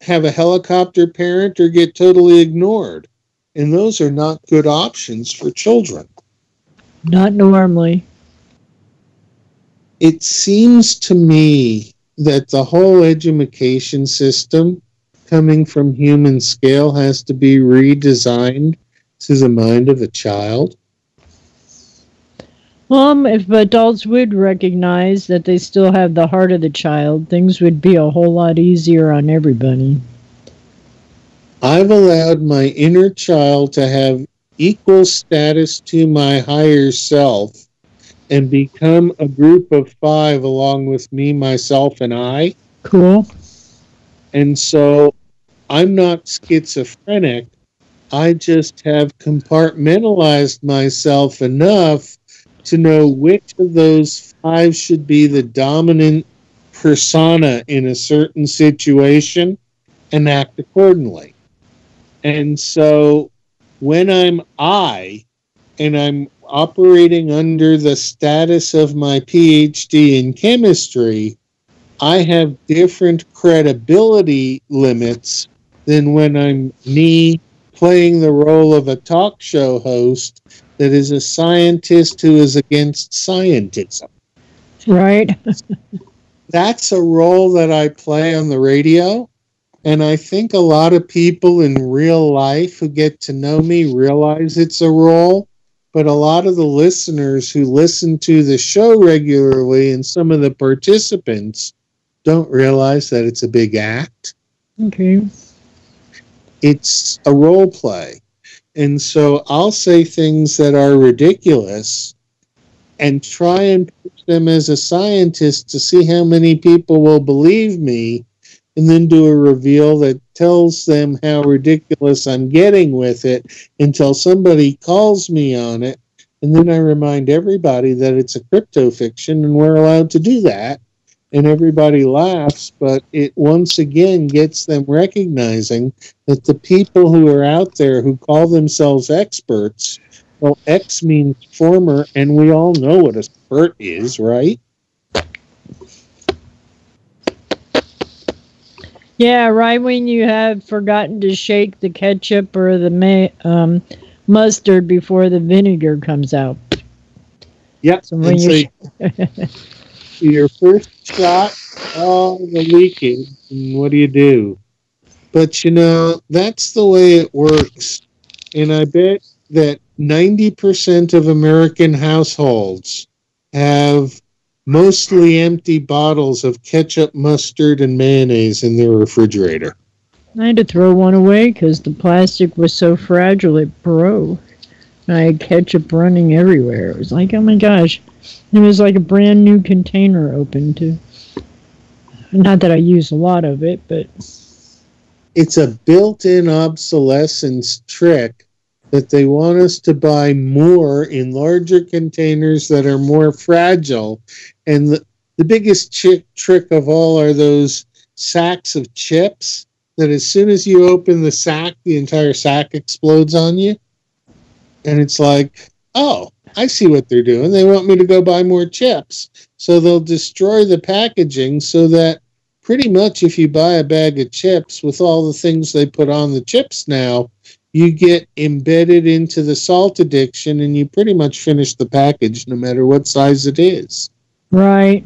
have a helicopter parent or get totally ignored. And those are not good options for children. Not normally. it seems to me that the whole education system coming from human scale has to be redesigned to the mind of a child. Well, um, if adults would recognize that they still have the heart of the child, things would be a whole lot easier on everybody. I've allowed my inner child to have equal status to my higher self and become a group of five along with me, myself, and I. Cool. And so I'm not schizophrenic. I just have compartmentalized myself enough to know which of those five should be the dominant persona in a certain situation and act accordingly. And so when I'm I and I'm operating under the status of my PhD in chemistry, I have different credibility limits than when I'm me playing the role of a talk show host that is a scientist who is against scientism. Right. [laughs] That's a role that I play on the radio. And I think a lot of people in real life who get to know me realize it's a role. But a lot of the listeners who listen to the show regularly and some of the participants don't realize that it's a big act. Okay. It's a role play. And so I'll say things that are ridiculous and try and push them as a scientist to see how many people will believe me and then do a reveal that tells them how ridiculous I'm getting with it until somebody calls me on it. And then I remind everybody that it's a crypto fiction and we're allowed to do that. And everybody laughs, but it once again gets them recognizing that the people who are out there who call themselves experts, well, X means former, and we all know what a spurt is, right? Yeah, right when you have forgotten to shake the ketchup or the ma- um, mustard before the vinegar comes out. Yeah. So when you [laughs] your first shot, oh, the leaking. and what do you do? But you know, that's the way it works. And I bet that 90% of American households have mostly empty bottles of ketchup, mustard, and mayonnaise in their refrigerator. I had to throw one away because the plastic was so fragile it broke. I had ketchup running everywhere. It was like, oh my gosh. It was like a brand new container open too. Not that I use a lot of it, but it's a built-in obsolescence trick that they want us to buy more in larger containers that are more fragile and the, the biggest chi- trick of all are those sacks of chips that as soon as you open the sack the entire sack explodes on you And it's like, oh, I see what they're doing. They want me to go buy more chips. So they'll destroy the packaging so that pretty much if you buy a bag of chips with all the things they put on the chips now, you get embedded into the salt addiction and you pretty much finish the package no matter what size it is. Right.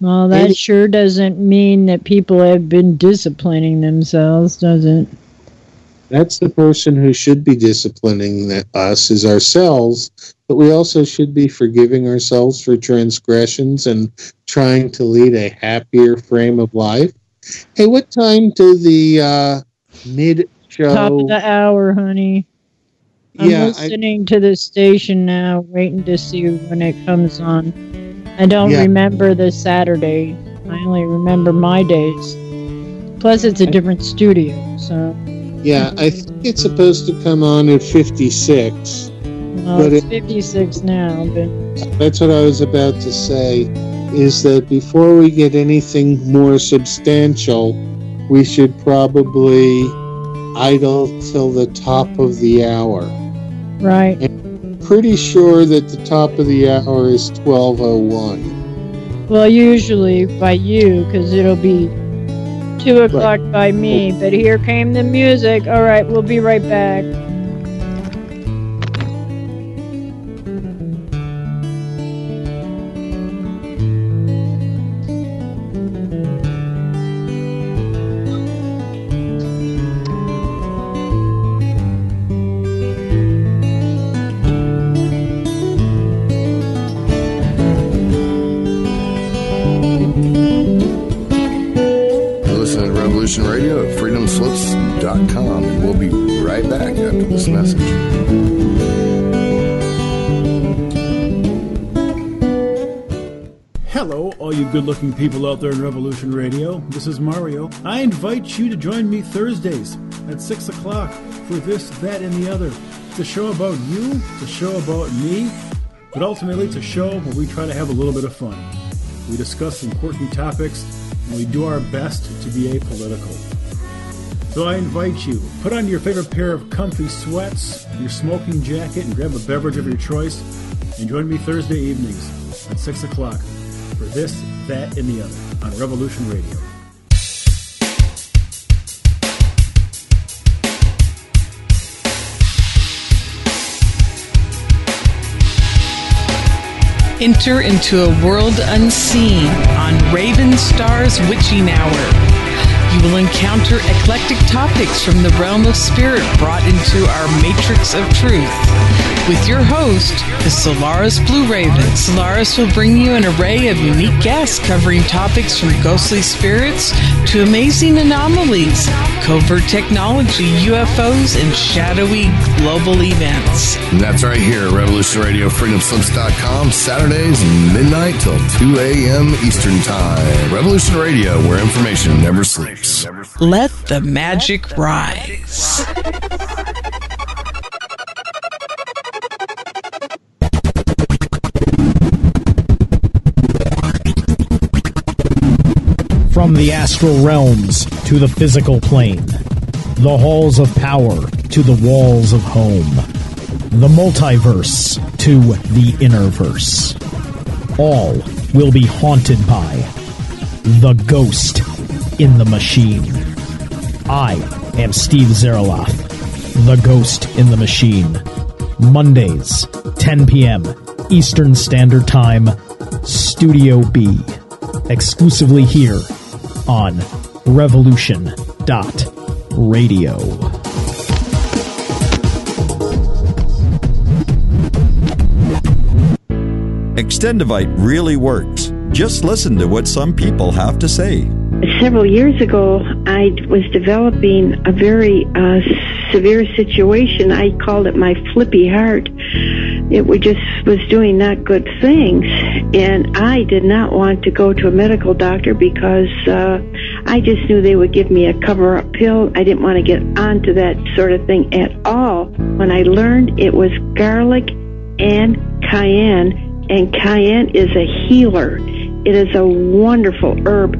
Well, that sure doesn't mean that people have been disciplining themselves, does it? That's the person who should be disciplining us is ourselves, but we also should be forgiving ourselves for transgressions and trying to lead a happier frame of life. Hey, what time do the uh, mid show? Top of the hour, honey. I'm Yeah, I- listening to the station now, waiting to see when it comes on. I don't Yeah. remember the Saturday. I only remember my days. Plus, it's a different studio, so Yeah, I think it's supposed to come on at 56. well, But it's it- 56 now. But That's what I was about to say. Is that before we get anything more substantial, we should probably idle till the top of the hour. right, Pretty sure that the top of the hour is 1201. well, usually by you, because it'll be two o'clock by me. But here came the music. All right, we'll be right back. People out there in Revolution Radio. This is Mario. I invite you to join me Thursdays at 6 o'clock for this, that, and the other. It's a show about you, it's a show about me, but ultimately it's a show where we try to have a little bit of fun. We discuss some important topics and we do our best to be apolitical. So I invite you, put on your favorite pair of comfy sweats, your smoking jacket, and grab a beverage of your choice, and join me Thursday evenings at 6 o'clock for this, that, and the other on Revolution Radio. Enter into a world unseen on Raven Star's Witching Hour. You will encounter eclectic topics from the realm of spirit brought into our matrix of truth. With your host, the Solaris Blue Raven. Solaris will bring you an array of unique guests covering topics from ghostly spirits to amazing anomalies, covert technology, UFOs, and shadowy global events. And that's right here at Revolution Radio, freedomslips.com, Saturdays, midnight till 2 a.m. Eastern Time. Revolution Radio, where information never sleeps. Let the magic rise. From the astral realms to the physical plane, the halls of power to the walls of home, the multiverse to the innerverse. All will be haunted by the ghost in the machine. I am Steve Zerloff, the ghost in the machine. Mondays, 10 p.m. Eastern Standard Time, Studio B. Exclusively here on Revolution dot Radio. Extendovite really works. Just listen to what some people have to say. Several years ago, I was developing a very uh, severe situation. I called it my flippy heart. It was just was doing not good things, and I did not want to go to a medical doctor because uh, I just knew they would give me a cover-up pill. I didn't want to get onto that sort of thing at all. When I learned it was garlic and cayenne, and cayenne is a healer. It is a wonderful herb.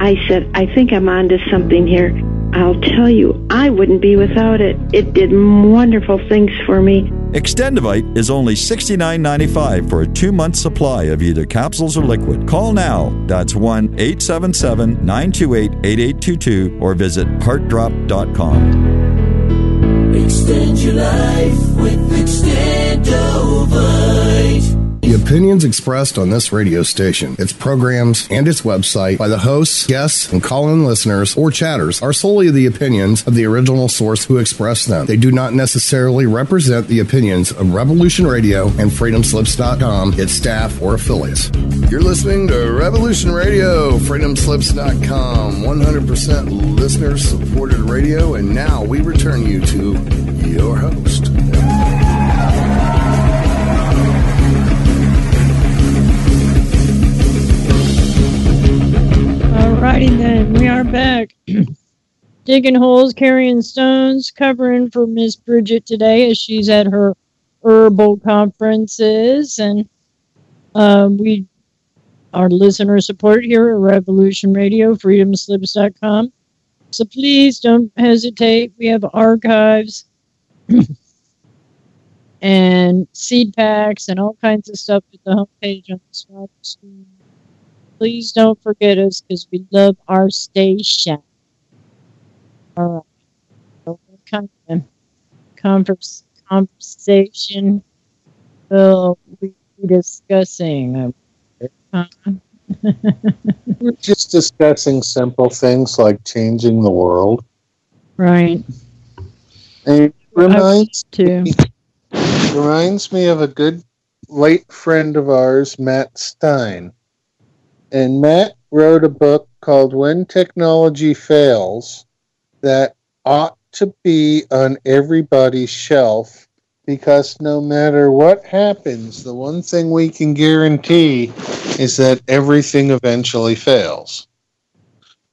I said, I think I'm onto something here. I'll tell you, I wouldn't be without it. It did wonderful things for me. Extendovite is only $69.95 for a two month supply of either capsules or liquid. Call now. That's 1 877 928 8822 or visit heartdrop.com. Extend your life with Extendovite. Opinions expressed on this radio station, its programs, and its website by the hosts, guests, and call-in listeners or chatters are solely the opinions of the original source who expressed them. They do not necessarily represent the opinions of Revolution Radio and FreedomSlips.com, its staff, or affiliates. You're listening to Revolution Radio, FreedomSlips.com, 100% listener-supported radio, and now we return you to your host. Alrighty then, we are back. [clears throat] Digging holes, carrying stones, covering for Miss Bridgette today as she's at her herbal conferences, and uh, we are listener support here at Revolution Radio, freedomslips.com. So please don't hesitate. We have archives [clears throat] and seed packs and all kinds of stuff at the homepage on the screen please don't forget us because we love our station. All right. So kind of converse, conversation will we be discussing? Um, [laughs] we're just discussing simple things like changing the world. right. And it reminds To reminds me of a good late friend of ours, Matt Stein. And Matt wrote a book called When Technology Fails that ought to be on everybody's shelf because no matter what happens, the one thing we can guarantee is that everything eventually fails.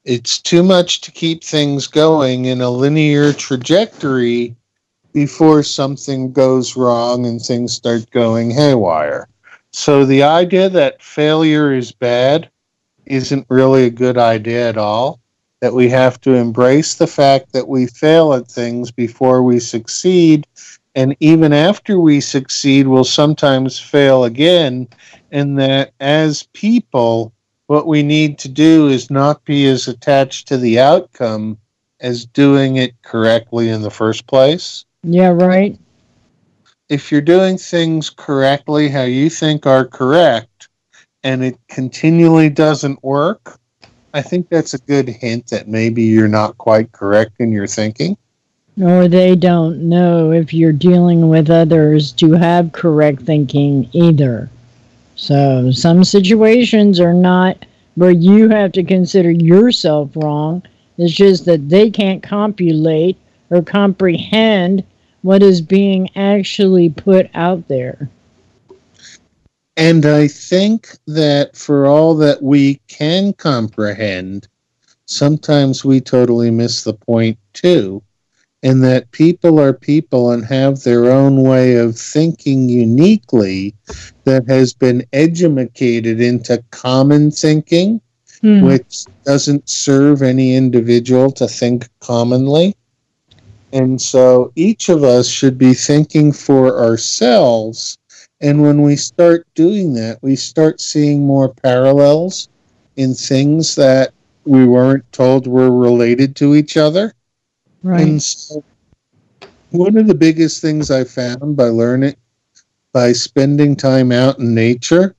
It's too much to keep things going in a linear trajectory before something goes wrong and things start going haywire. So the idea that failure is bad isn't really a good idea at all. That we have to embrace the fact that we fail at things before we succeed. And even after we succeed, we'll sometimes fail again. And that as people, what we need to do is not be as attached to the outcome as doing it correctly in the first place yeah, right. If you're doing things correctly how you think are correct and it continually doesn't work, I think that's a good hint that maybe you're not quite correct in your thinking. Or they don't know if you're dealing with others to have correct thinking either. So some situations are not where you have to consider yourself wrong. It's just that they can't compulate or comprehend what is being actually put out there. And I think that for all that we can comprehend, sometimes we totally miss the point too. And that people are people and have their own way of thinking uniquely that has been educated into common thinking, Hmm. which doesn't serve any individual to think commonly. And so each of us should be thinking for ourselves. And when we start doing that, we start seeing more parallels in things that we weren't told were related to each other. And Right. so one of the biggest things I found by learning, by spending time out in nature,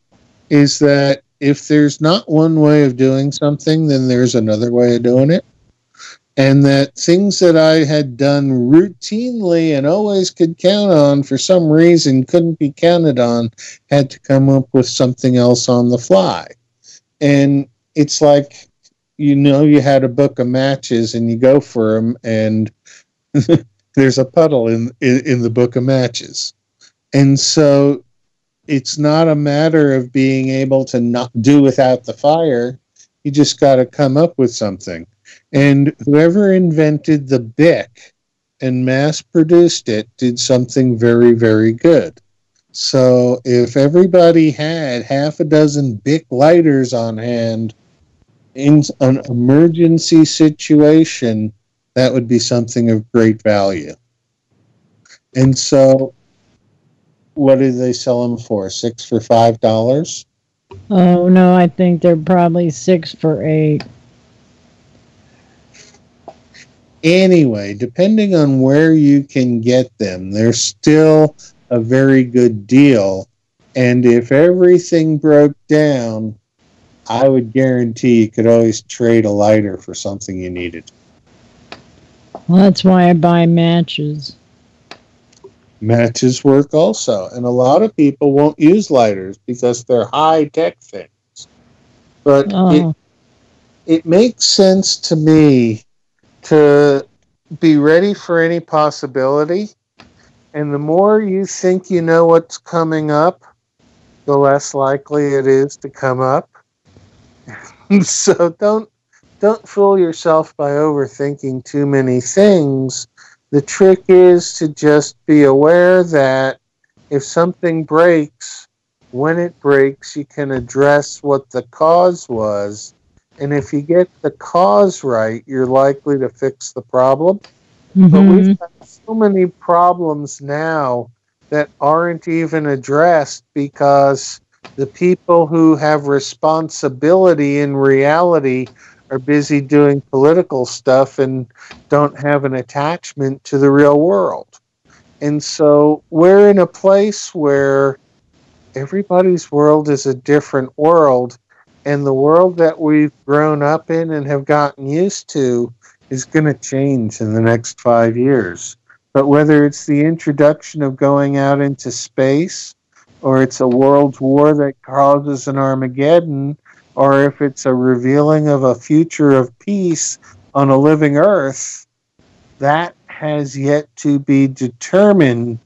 is that if there's not one way of doing something, then there's another way of doing it. And that things that I had done routinely and always could count on for some reason couldn't be counted on, had to come up with something else on the fly. And it's like, you know, you had a book of matches and you go for them, and [laughs] there's a puddle in, in in the book of matches. And so it's not a matter of being able to not do without the fire. You just got to come up with something and whoever invented the bic and mass produced it did something very very good so if everybody had half a dozen bic lighters on hand in an emergency situation that would be something of great value. And so, what do they sell them for? Six for five dollars? Oh no, I think they're probably six for eight. Anyway, depending on where you can get them, they're still a very good deal. And if everything broke down, I would guarantee you could always trade a lighter for something you needed. Well, that's why I buy matches. Matches work also. And a lot of people won't use lighters because they're high tech things. But Oh. it, it makes sense to me to be ready for any possibility. And the more you think you know what's coming up, the less likely it is to come up. [laughs] so don't don't fool yourself by overthinking too many things. The trick is to just be aware that if something breaks, when it breaks, you can address what the cause was. And if you get the cause right, you're likely to fix the problem. But Mhm. we've got so many problems now that aren't even addressed because the people who have responsibility in reality are busy doing political stuff and don't have an attachment to the real world. And so we're in a place where everybody's world is a different world, and the world that we've grown up in and have gotten used to is going to change in the next five years. But whether it's the introduction of going out into space, or it's a world war that causes an Armageddon, or if it's a revealing of a future of peace on a living earth, that has yet to be determined.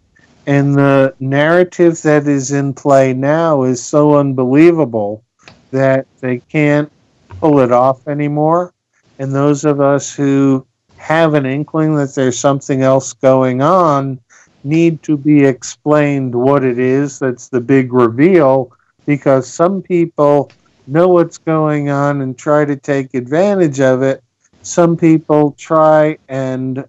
And the narrative that is in play now is so unbelievable that they can't pull it off anymore. And those of us who have an inkling that there's something else going on need to be explained what it is that's the big reveal because some people know what's going on and try to take advantage of it. Some people try and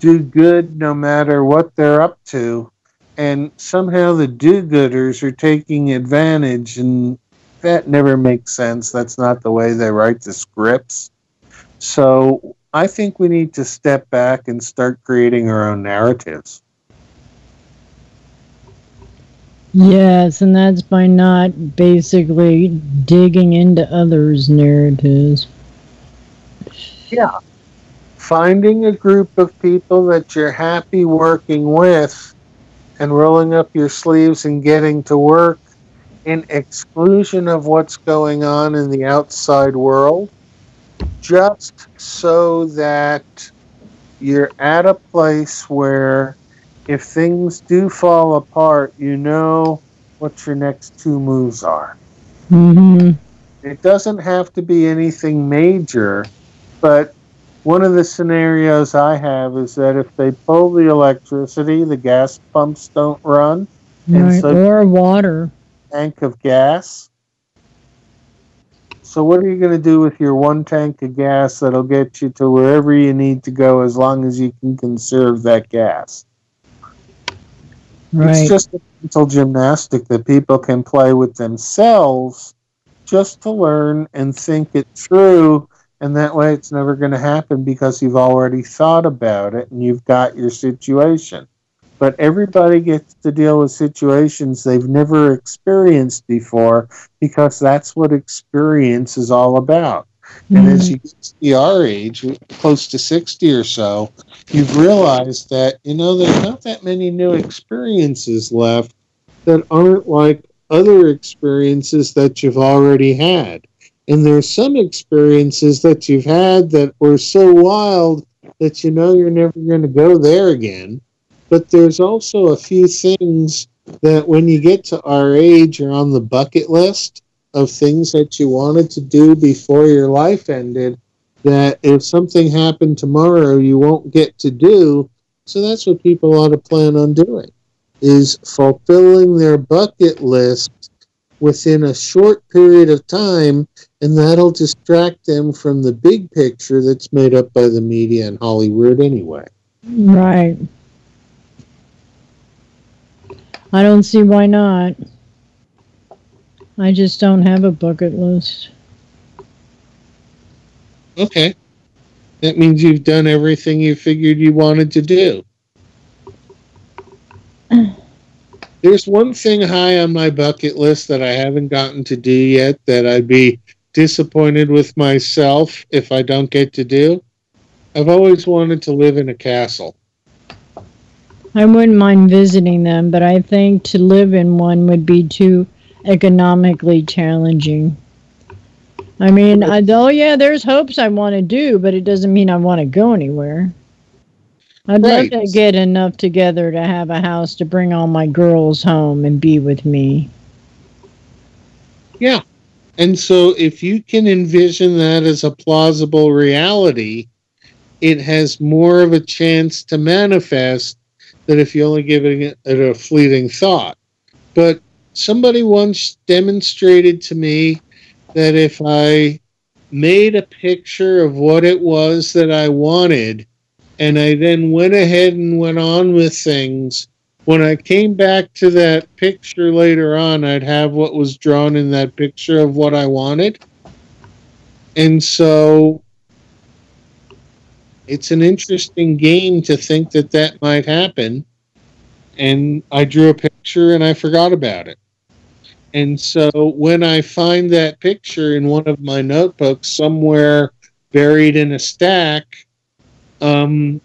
do good no matter what they're up to. And somehow the do gooders are taking advantage, and that never makes sense. That's not the way they write the scripts. So I think we need to step back and start creating our own narratives. Yes, and that's by not basically digging into others' narratives. Yeah. Finding a group of people that you're happy working with and rolling up your sleeves and getting to work in exclusion of what's going on in the outside world, just so that you're at a place where if things do fall apart, you know what your next two moves are. hmm It doesn't have to be anything major, but one of the scenarios I have is that if they pull the electricity, the gas pumps don't run, and Right. so Or water. Tank of gas. So what are you going to do with your one tank of gas that'll get you to wherever you need to go as long as you can conserve that gas? Right. It's just a mental gymnastic that people can play with themselves just to learn and think it through. And that way it's never going to happen because you've already thought about it and you've got your situation. But everybody gets to deal with situations they've never experienced before because that's what experience is all about. And as you get to our age, close to 60 or so, you've realized that, you know, there's not that many new experiences left that aren't like other experiences that you've already had. And there's some experiences that you've had that were so wild that you know you're never going to go there again. But there's also a few things that when you get to our age are on the bucket list of things that you wanted to do before your life ended that if something happened tomorrow you won't get to do so that's what people ought to plan on doing is fulfilling their bucket list within a short period of time, and that'll distract them from the big picture that's made up by the media and Hollywood anyway. Right. I don't see why not. I just don't have a bucket list. Okay. That means you've done everything you figured you wanted to do. [clears throat] There's one thing high on my bucket list that I haven't gotten to do yet that I'd be disappointed with myself if I don't get to do. I've always wanted to live in a castle. I wouldn't mind visiting them, but I think to live in one would be too economically challenging. I mean, I, oh yeah, there's hopes I want to do, but it doesn't mean I want to go anywhere. I'd Right. love to get enough together to have a house to bring all my girls home and be with me. Yeah. And so if you can envision that as a plausible reality, it has more of a chance to manifest than if you only give it a a fleeting thought. But somebody once demonstrated to me that if I made a picture of what it was that I wanted, and I then went ahead and went on with things, when I came back to that picture later on, I'd have what was drawn in that picture of what I wanted. And so it's an interesting game to think that that might happen. And I drew a picture and I forgot about it. And so when I find that picture in one of my notebooks somewhere buried in a stack, um,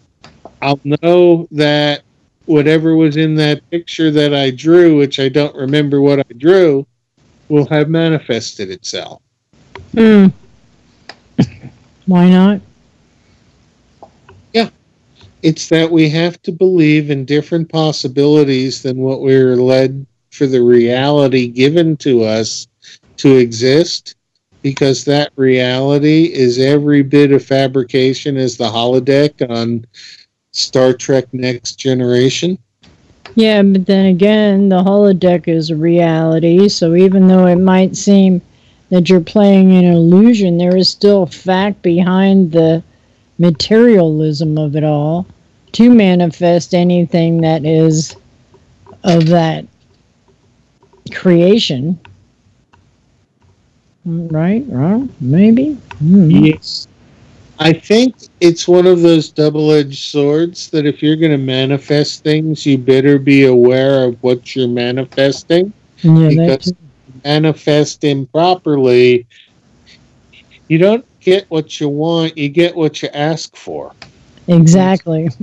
I'll know that whatever was in that picture that I drew, which I don't remember what I drew, will have manifested itself. Hmm. Why not? It's that we have to believe in different possibilities than what we're led for the reality given to us to exist, because that reality is every bit of fabrication as the holodeck on Star Trek Next Generation. Yeah, but then again, the holodeck is a reality, so even though it might seem that you're playing an illusion, there is still fact behind the materialism of it all to manifest anything that is of that creation. Right? Wrong? Maybe? Mm. Yes. I think it's one of those double edged swords that if you're going to manifest things, you better be aware of what you're manifesting. Yeah, because manifest improperly, you don't get what you want, you get what you ask for. Exactly. [laughs]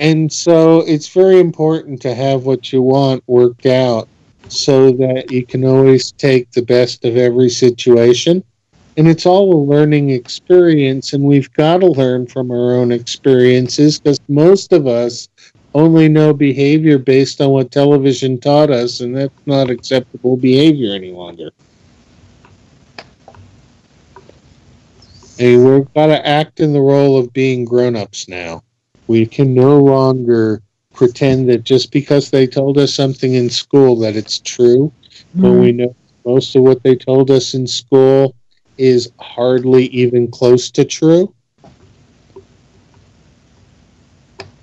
And so it's very important to have what you want worked out so that you can always take the best of every situation. And it's all a learning experience, and we've got to learn from our own experiences because most of us only know behavior based on what television taught us, and that's not acceptable behavior any longer. And we've got to act in the role of being grown ups now. We can no longer pretend that just because they told us something in school that it's true, when mm-hmm. we know most of what they told us in school is hardly even close to true.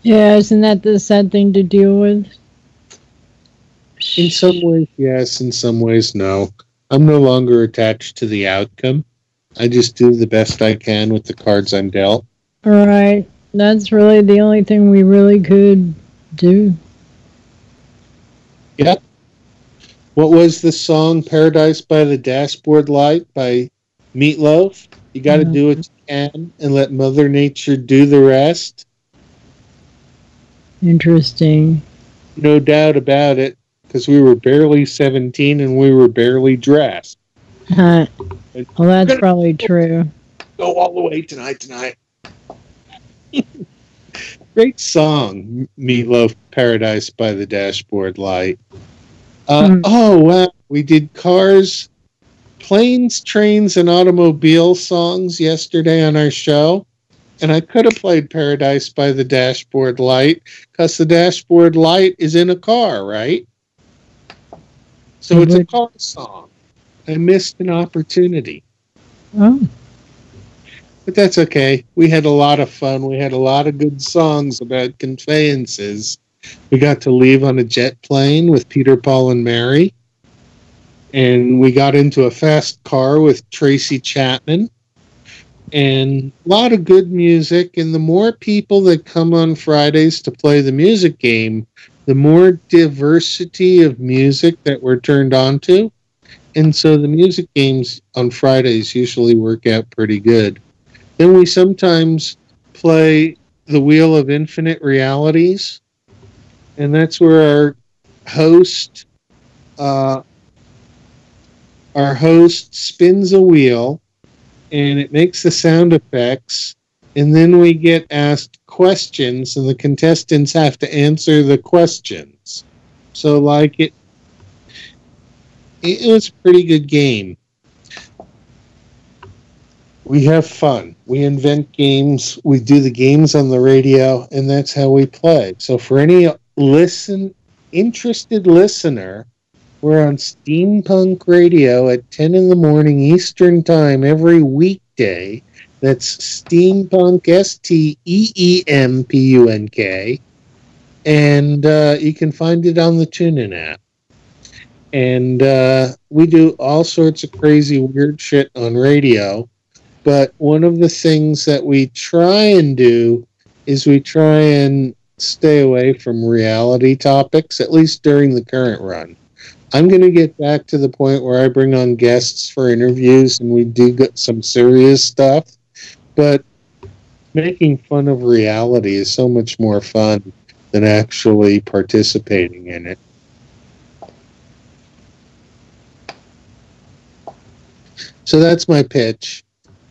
Yeah, isn't that the sad thing to deal with? In some ways, yes. In some ways, no. I'm no longer attached to the outcome. I just do the best I can with the cards I'm dealt. All right. That's really the only thing we really could do. Yep. What was the song Paradise by the Dashboard Light by Meatloaf? You got to Mhm. do what you can and let Mother Nature do the rest. Interesting. No doubt about it, because we were barely 17 and we were barely dressed. Huh. Well, that's probably true. Go all the way tonight, tonight. [laughs] Great song, Meatloaf Paradise by the Dashboard Light. Uh, Hmm. Oh, wow. We did cars, planes, trains, and automobile songs yesterday on our show. And I could have played Paradise by the Dashboard Light because the dashboard light is in a car, right? So it's a car song. I missed an opportunity. Oh. But that's okay. We had a lot of fun. We had a lot of good songs about conveyances. We got to leave on a jet plane with Peter, Paul, and Mary. And we got into a fast car with Tracy Chapman. And a lot of good music. And the more people that come on Fridays to play the music game, the more diversity of music that we're turned on to. And so the music games on Fridays usually work out pretty good. Then we sometimes play the Wheel of Infinite Realities, and that's where our host, uh, our host spins a wheel, and it makes the sound effects, and then we get asked questions, and the contestants have to answer the questions. So, like it, it was a pretty good game we have fun. We invent games. We do the games on the radio, and that's how we play. So, for any listen interested listener, we're on Steempunk Radio at 10 in the morning Eastern Time every weekday. That's Steempunk, S T E E M P U N K. And uh, you can find it on the TuneIn app. And uh, we do all sorts of crazy, weird shit on radio but one of the things that we try and do is we try and stay away from reality topics, at least during the current run. I'm going to get back to the point where I bring on guests for interviews and we do get some serious stuff. But making fun of reality is so much more fun than actually participating in it. So that's my pitch.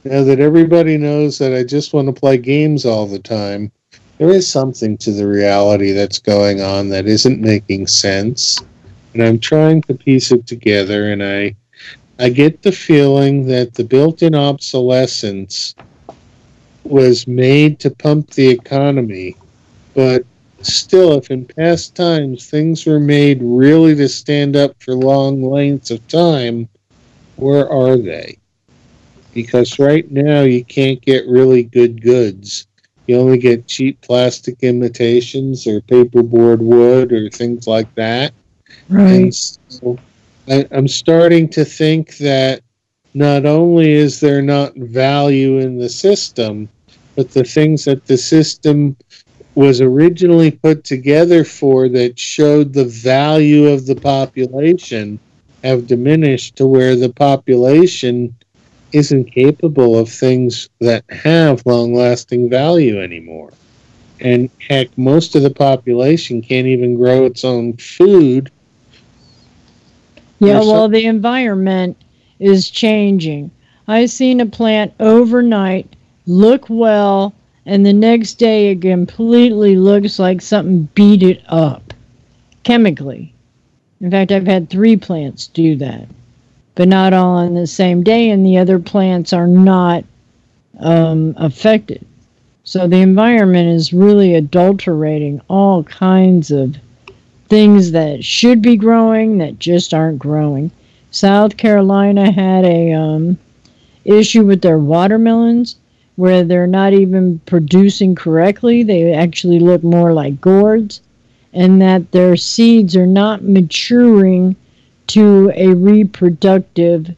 Now that everybody knows that I just want to play games all the time, there is something to the reality that's going on that isn't making sense. And I'm trying to piece it together and I I get the feeling that the built-in obsolescence was made to pump the economy, but still if in past times things were made really to stand up for long lengths of time, where are they? because right now you can't get really good goods. You only get cheap plastic imitations or paperboard wood or things like that. Right. So I, I'm starting to think that not only is there not value in the system, but the things that the system was originally put together for that showed the value of the population have diminished to where the population isn't capable of things that have long lasting value anymore. And heck, most of the population can't even grow its own food. Yeah, well, the environment is changing. I've seen a plant overnight look well, and the next day it completely looks like something beat it up chemically. In fact, I've had three plants do that but not all on the same day, and the other plants are not um, affected. So the environment is really adulterating all kinds of things that should be growing that just aren't growing. South Carolina had a um, issue with their watermelons where they're not even producing correctly. They actually look more like gourds, and that their seeds are not maturing to a reproductive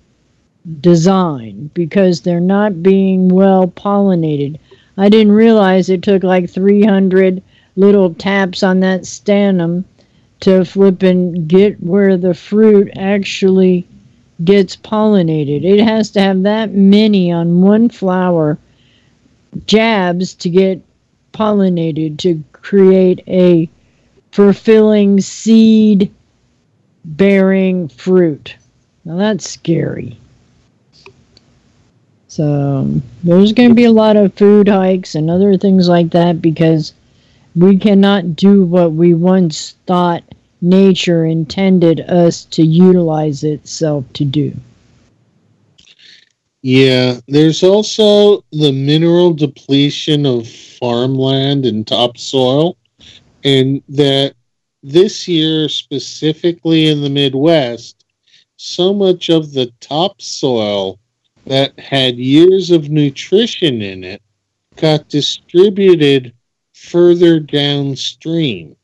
design because they're not being well pollinated. I didn't realize it took like 300 little taps on that sternum to flip and get where the fruit actually gets pollinated. It has to have that many on one flower jabs to get pollinated to create a fulfilling seed bearing fruit. Now that's scary. So there's going to be a lot of food hikes and other things like that because we cannot do what we once thought nature intended us to utilize itself to do. Yeah, there's also the mineral depletion of farmland and topsoil, and that this year, specifically in the Midwest, so much of the topsoil that had years of nutrition in it got distributed further downstream.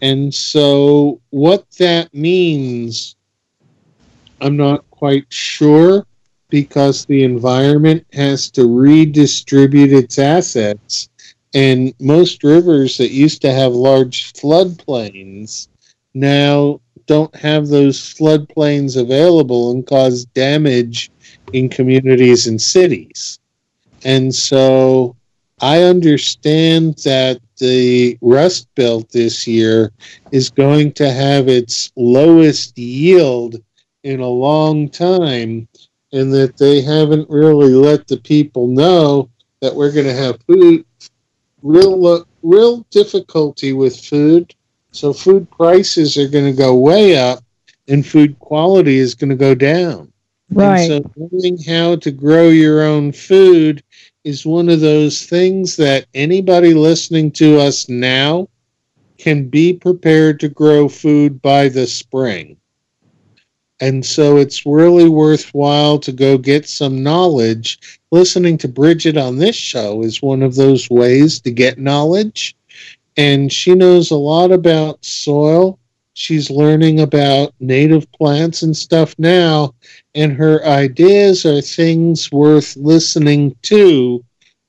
And so, what that means, I'm not quite sure because the environment has to redistribute its assets. And most rivers that used to have large floodplains now don't have those floodplains available and cause damage in communities and cities. And so I understand that the Rust Belt this year is going to have its lowest yield in a long time, and that they haven't really let the people know that we're going to have food real real difficulty with food. So food prices are going to go way up, and food quality is going to go down. Right. And so knowing how to grow your own food is one of those things that anybody listening to us now can be prepared to grow food by the spring. And so it's really worthwhile to go get some knowledge. Listening to Bridgette on this show is one of those ways to get knowledge. And she knows a lot about soil. She's learning about native plants and stuff now and her ideas are things worth listening to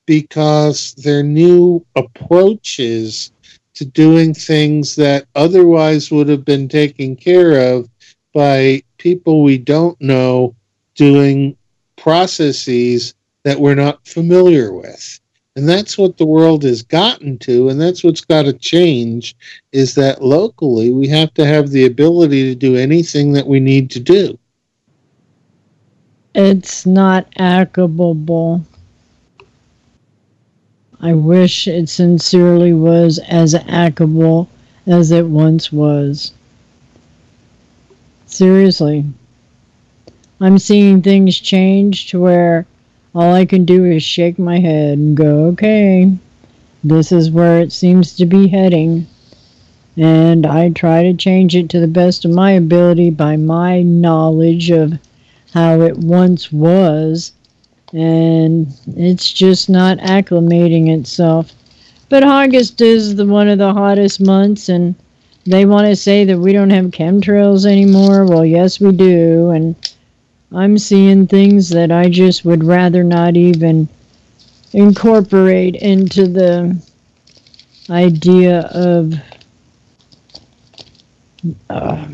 because they're new approaches to doing things that otherwise would have been taken care of by people we don't know doing processes that we're not familiar with and that's what the world has gotten to and that's what's got to change is that locally we have to have the ability to do anything that we need to do it's not applicable. I wish it sincerely was as applicable as it once was. Seriously. I'm seeing things change to where all I can do is shake my head and go, okay, this is where it seems to be heading. And I try to change it to the best of my ability by my knowledge of how it once was, and it's just not acclimating itself. But August is the one of the hottest months, and they want to say that we don't have chemtrails anymore. Well, yes, we do, and I'm seeing things that I just would rather not even incorporate into the idea of. Uh,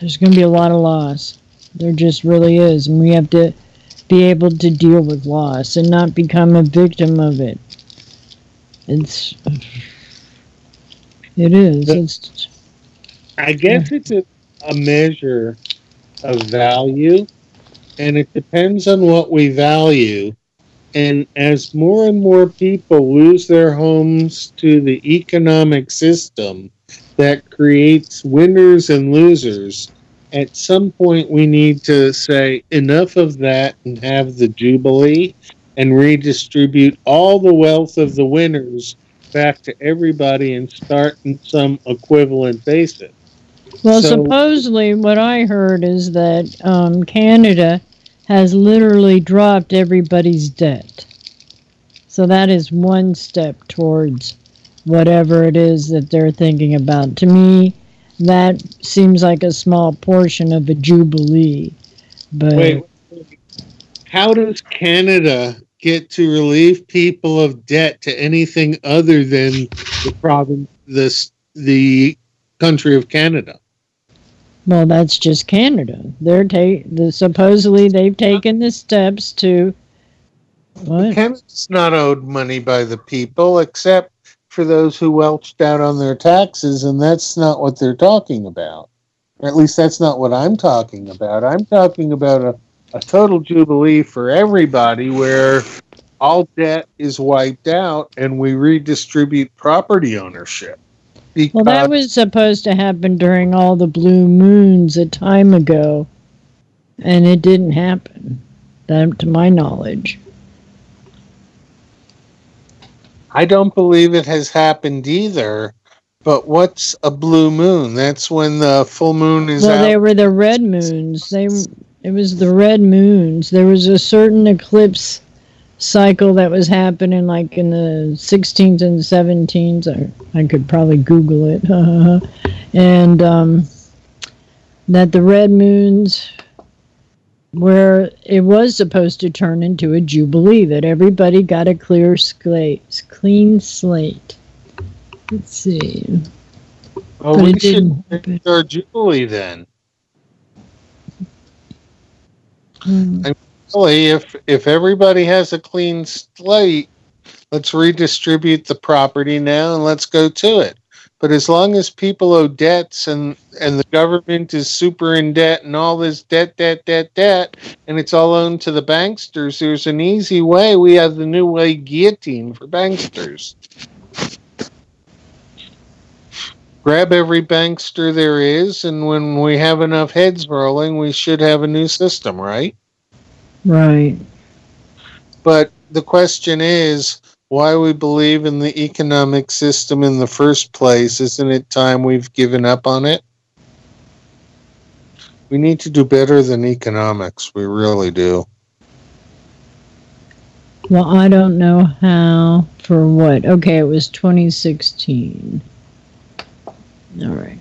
there's going to be a lot of loss. There just really is. And we have to be able to deal with loss and not become a victim of it. It's. It is. It's, I guess it's a, a measure of value, and it depends on what we value. And as more and more people lose their homes to the economic system that creates winners and losers, at some point we need to say enough of that and have the jubilee and redistribute all the wealth of the winners back to everybody and start in some equivalent basis. Well, so, supposedly, what I heard is that um, Canada has literally dropped everybody's debt. So that is one step towards whatever it is that they're thinking about. To me, that seems like a small portion of a jubilee. But Wait, how does Canada get to relieve people of debt to anything other than the province, the the country of Canada? Well, that's just Canada. They're ta- the, supposedly they've taken the steps to. What? Canada's not owed money by the people, except for those who welched out on their taxes, and that's not what they're talking about. Or at least that's not what I'm talking about. I'm talking about a, a total jubilee for everybody where all debt is wiped out and we redistribute property ownership. Well, that was supposed to happen during all the blue moons a time ago, and it didn't happen, that, to my knowledge. I don't believe it has happened either, But what's a blue moon? That's when the full moon is well, out. they were the red moons. They it was the red moons. There was a certain eclipse cycle that was happening like in the 16s and 17s. I, I could probably Google it. [laughs] and um, that the red moons where it was supposed to turn into a jubilee that everybody got a clear slate, clean slate. Let's see. well, but we should make our jubilee then. Hmm. If if everybody has a clean slate, let's redistribute the property now and let's go to it. But as long as people owe debts and and the government is super in debt and all this debt, debt, debt, debt, and it's all owned to the banksters, there's an easy way. We have the new way guillotine for banksters. Grab every bankster there is, and when we have enough heads rolling, we should have a new system, right? Right. But the question is why we believe in the economic system in the first place. Isn't it time we've given up on it? We need to do better than economics. We really do. Well, I don't know how for what. Okay, it was 2016. All right.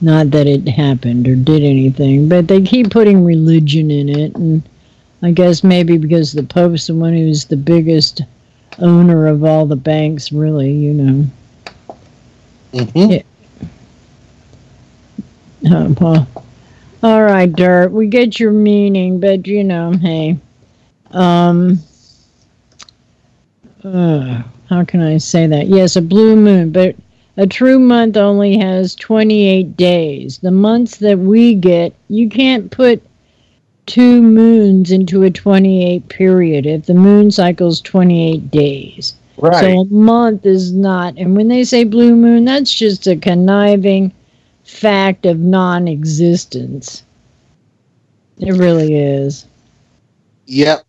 Not that it happened or did anything, but they keep putting religion in it, and I guess maybe because the Pope's the one who's the biggest owner of all the banks, really, you know. Mm-hmm. Yeah. Uh, well, all right, Dirt. We get your meaning, but you know, hey, um, uh, how can I say that? Yes, a blue moon, but a true month only has 28 days. The months that we get, you can't put two moons into a 28 period if the moon cycle's 28 days. Right. So a month is not, and when they say blue moon, that's just a conniving fact of non existence. It really is. Yep.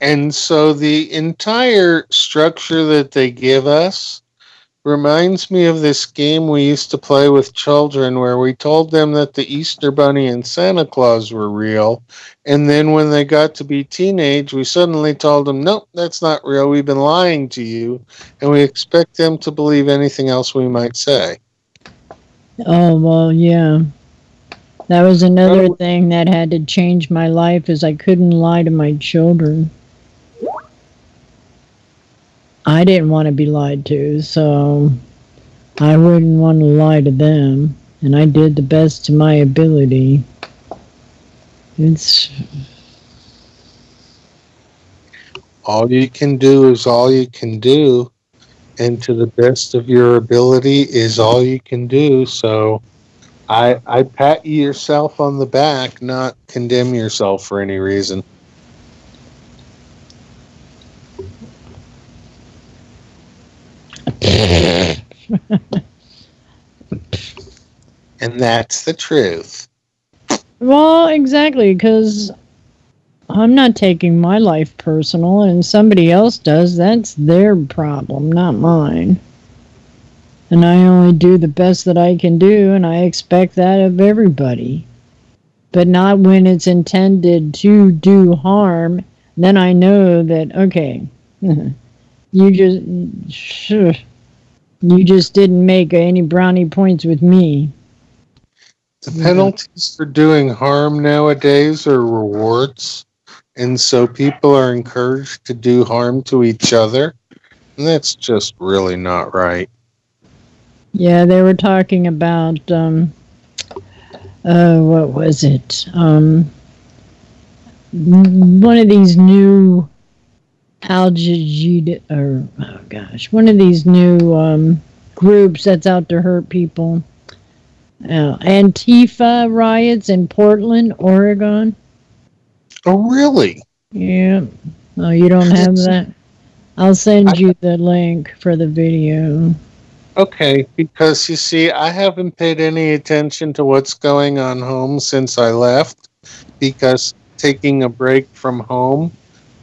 And so the entire structure that they give us reminds me of this game we used to play with children where we told them that the Easter Bunny and Santa Claus were real. And then when they got to be teenage, we suddenly told them, nope, that's not real. We've been lying to you. And we expect them to believe anything else we might say. Oh, well, yeah. That was another Oh. thing that had to change my life is I couldn't lie to my children. I didn't want to be lied to, so I wouldn't want to lie to them, and I did the best to my ability. It's all you can do is all you can do and to the best of your ability is all you can do so i i pat yourself on the back not condemn yourself for any reason [laughs] and that's the truth well, exactly, because I'm not taking my life personal, and somebody else does. That's their problem, not mine. And I only do the best that I can do, and I expect that of everybody. But not when it's intended to do harm. Then I know that okay, [laughs] you just sure, you just didn't make any brownie points with me. The penalties for doing harm nowadays are rewards, and so people are encouraged to do harm to each other. And that's just really not right. Yeah, they were talking about um, uh, what was it? Um, one of these new algae or oh gosh, one of these new um, groups that's out to hurt people. Uh, Antifa riots in Portland, Oregon. Oh, really? Yeah. Oh, you don't have that? I'll send you the link for the video. Okay, because you see, I haven't paid any attention to what's going on home since I left, because taking a break from home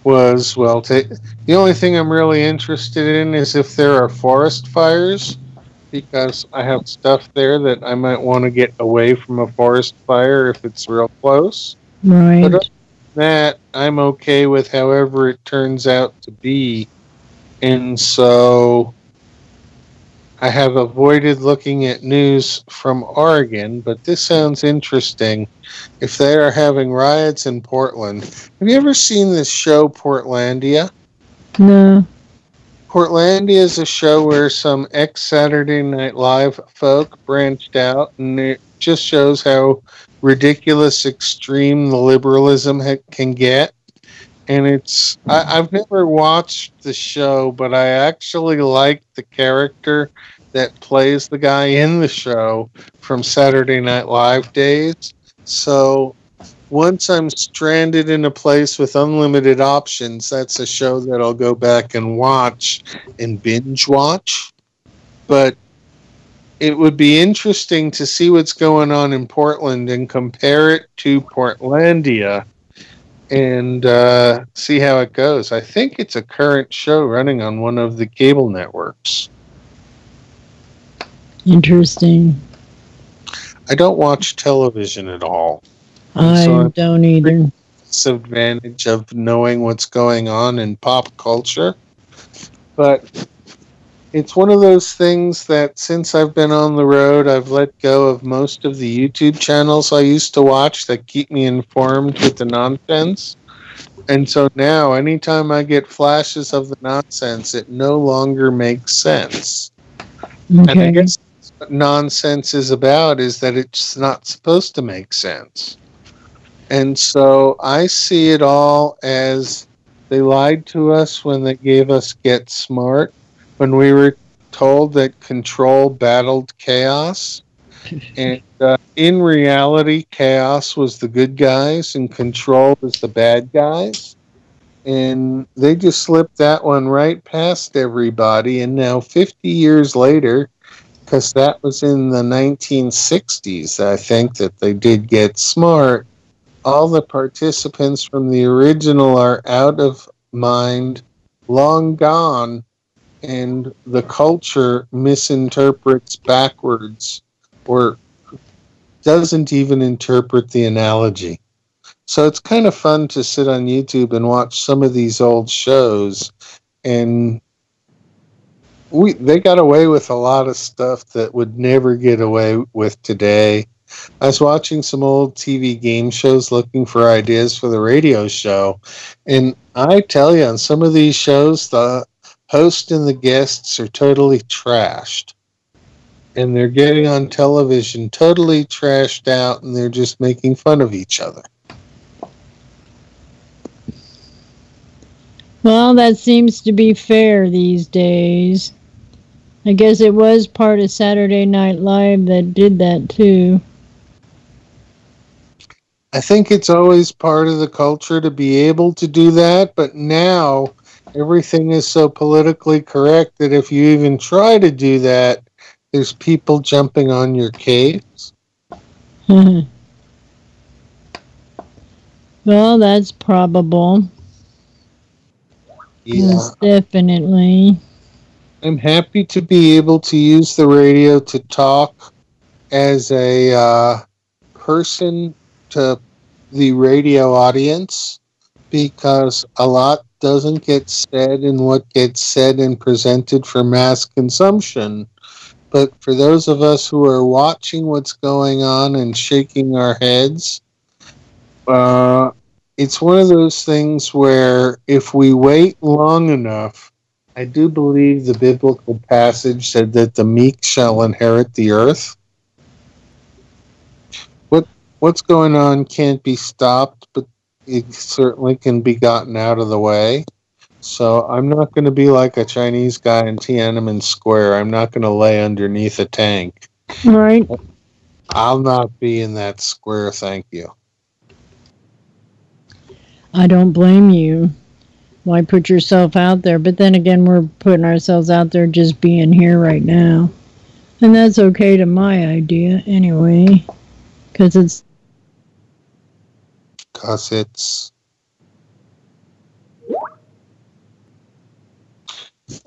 was, well, ta- the only thing I'm really interested in is if there are forest fires, because I have stuff there that I might want to get away from a forest fire if it's real close. Right. But that, I'm okay with however it turns out to be. And so I have avoided looking at news from Oregon, but this sounds interesting. If they are having riots in Portland, have you ever seen this show, Portlandia? No. Portlandia is a show where some ex Saturday Night Live folk branched out, and it just shows how ridiculous, extreme the liberalism ha- can get. And it's, I, I've never watched the show, but I actually like the character that plays the guy in the show from Saturday Night Live days. So once I'm stranded in a place with unlimited options, that's a show that I'll go back and watch and binge watch. But it would be interesting to see what's going on in Portland and compare it to Portlandia and uh, see how it goes. I think it's a current show running on one of the cable networks. Interesting. I don't watch television at all. I So don't either. disadvantage of knowing what's going on in pop culture. But it's one of those things that since I've been on the road, I've let go of most of the YouTube channels I used to watch that keep me informed with the nonsense. And so now, anytime I get flashes of the nonsense, it no longer makes sense. And I Okay. guess what nonsense is about is that it's not supposed to make sense. And so I see it all as they lied to us when they gave us Get Smart, when we were told that control battled chaos. [laughs] and uh, in reality, chaos was the good guys and control was the bad guys. And they just slipped that one right past everybody. And now, 50 years later, because that was in the 1960s, I think, that they did get smart. All the participants from the original are out of mind, long gone, and the culture misinterprets backwards or doesn't even interpret the analogy. So it's kind of fun to sit on YouTube and watch some of these old shows and we they got away with a lot of stuff that would never get away with today. I was watching some old TV game shows looking for ideas for the radio show, and I tell you, on some of these shows, the host and the guests are totally trashed, and they're getting on television totally trashed out, and they're just making fun of each other. Well, that seems to be fair these days. I guess it was part of Saturday Night Live that did that too. I think it's always part of the culture to be able to do that, but now everything is so politically correct that if you even try to do that, there's people jumping on your case. [laughs] well, that's probable. Yeah. Yes, definitely. I'm happy to be able to use the radio to talk as a uh, person to the radio audience because a lot doesn't get said and what gets said and presented for mass consumption. But for those of us who are watching what's going on and shaking our heads, uh, it's one of those things where if we wait long enough, I do believe the biblical passage said that the meek shall inherit the earth. What what's going on can't be stopped, but it certainly can be gotten out of the way. So I'm not going to be like a Chinese guy in Tiananmen Square. I'm not going to lay underneath a tank. Right. I'll not be in that square, thank you. I don't blame you. Why put yourself out there? But then again, we're putting ourselves out there just being here right now. And that's okay to my idea anyway. Because it's Because it's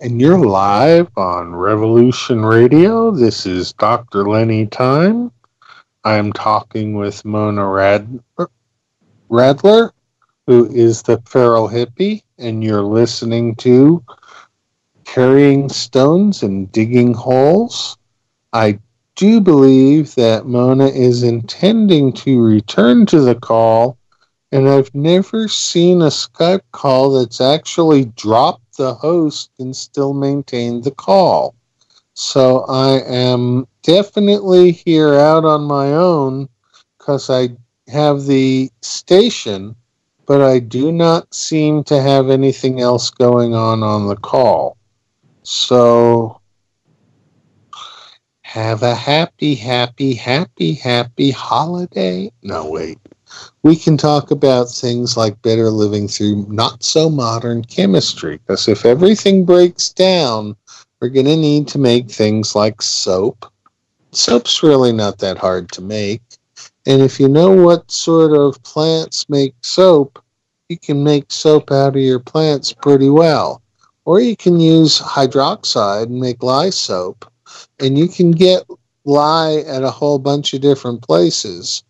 and you're live on Revolution Radio. This is Dr. Lenny Thyme. I'm talking with Mona Rad- Radler, who is the Feral Hippy, and you're listening to Carrying Stones and Digging Holes. I do believe that Mona is intending to return to the call, and I've never seen a Skype call that's actually dropped the host and still maintained the call. So I am definitely here out on my own because I have the station, but I do not seem to have anything else going on on the call. So have a happy, happy, happy, happy holiday. No, wait. We can talk about things like better living through not so modern chemistry, because if everything breaks down, we're going to need to make things like soap. Soap's really not that hard to make. And if you know what sort of plants make soap, you can make soap out of your plants pretty well. Or you can use hydroxide and make lye soap. And you can get lye at a whole bunch of different places.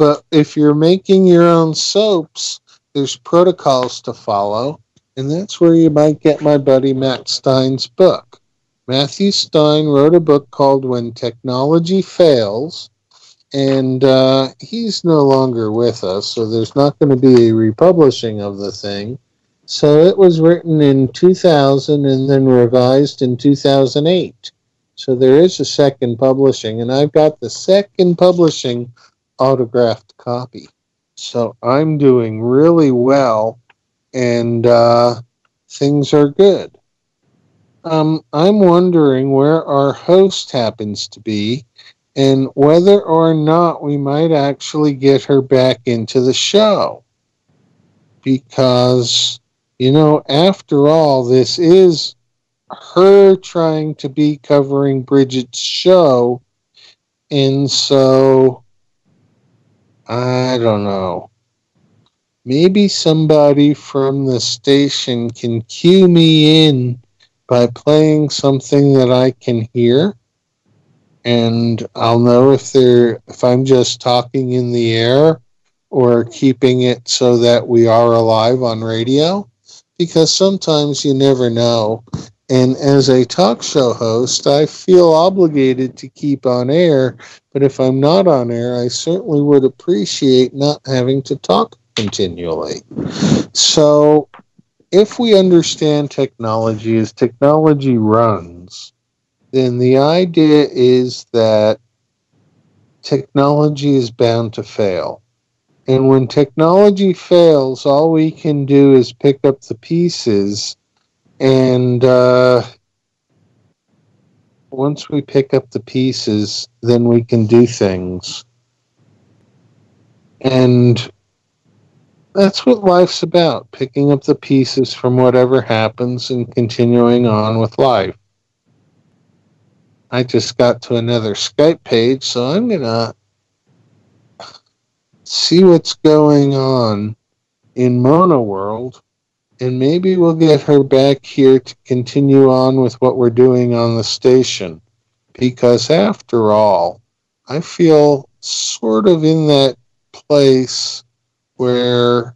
But if you're making your own soaps, there's protocols to follow. And that's where you might get my buddy Matt Stein's book. Matthew Stein wrote a book called When Technology Fails and uh, he's no longer with us, so there's not going to be a republishing of the thing. So it was written in 2000 and then revised in 2008. So there is a second publishing, and I've got the second publishing autographed copy. So I'm doing really well, and uh, things are good. Um, I'm wondering where our host happens to be and whether or not we might actually get her back into the show. Because, you know, after all, this is her trying to be covering Bridgette's show. And so, I don't know. Maybe somebody from the station can cue me in by playing something that I can hear and I'll know if they're if I'm just talking in the air or keeping it so that we are alive on radio because sometimes you never know. And as a talk show host, I feel obligated to keep on air, but if I'm not on air, I certainly would appreciate not having to talk continually. So, if we understand technology as technology runs, then the idea is that technology is bound to fail. And when technology fails, all we can do is pick up the pieces. And uh, once we pick up the pieces, then we can do things. And that's what life's about picking up the pieces from whatever happens and continuing on with life. I just got to another Skype page, so I'm going to see what's going on in Mona World, and maybe we'll get her back here to continue on with what we're doing on the station. Because after all, I feel sort of in that place where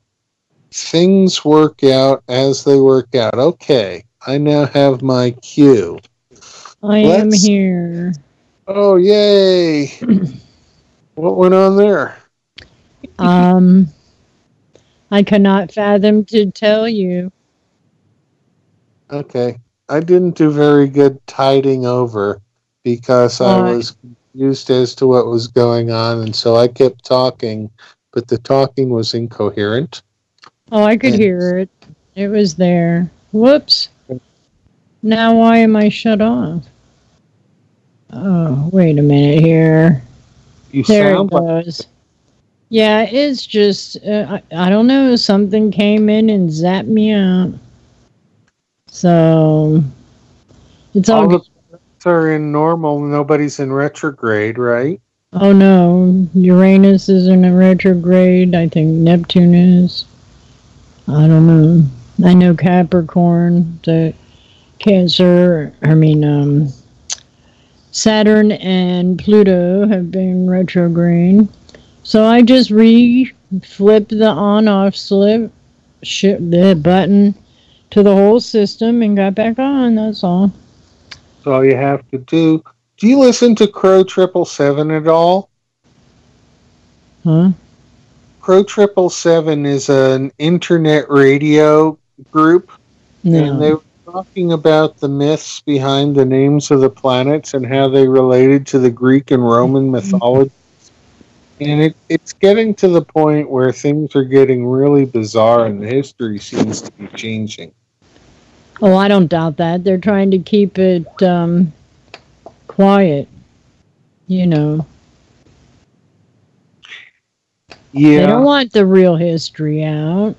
things work out as they work out. Okay, I now have my cue. I am here. Oh, yay! [clears throat] what went on there? Um, I cannot fathom to tell you. Okay. I didn't do very good tiding over because I was confused as to what was going on, and so I kept talking, but the talking was incoherent. Oh, I could And- hear it. It was there. Whoops. Now why am I shut off? Oh, wait a minute here. You there it sound like goes. Yeah, it's just uh, I, I don't know. Something came in and zapped me out. So it's all. all the planets are in normal, nobody's in retrograde, right? Oh no, Uranus is in a retrograde. I think Neptune is. I don't know. I know Capricorn. The Cancer, I mean, um, Saturn and Pluto have been retrograde. So I just re flip the on off slip, the button to the whole system and got back on. That's all. That's all you have to do. Do you listen to Crow Triple Seven at all? Huh? Crow Triple Seven is an internet radio group, and they No. were talking about the myths behind the names of the planets and how they related to the Greek and Roman [laughs] mythology. And it, it's getting to the point where things are getting really bizarre and the history seems to be changing. Oh, I don't doubt that. They're trying to keep it um, quiet. You know, Yeah. they don't want the real history out.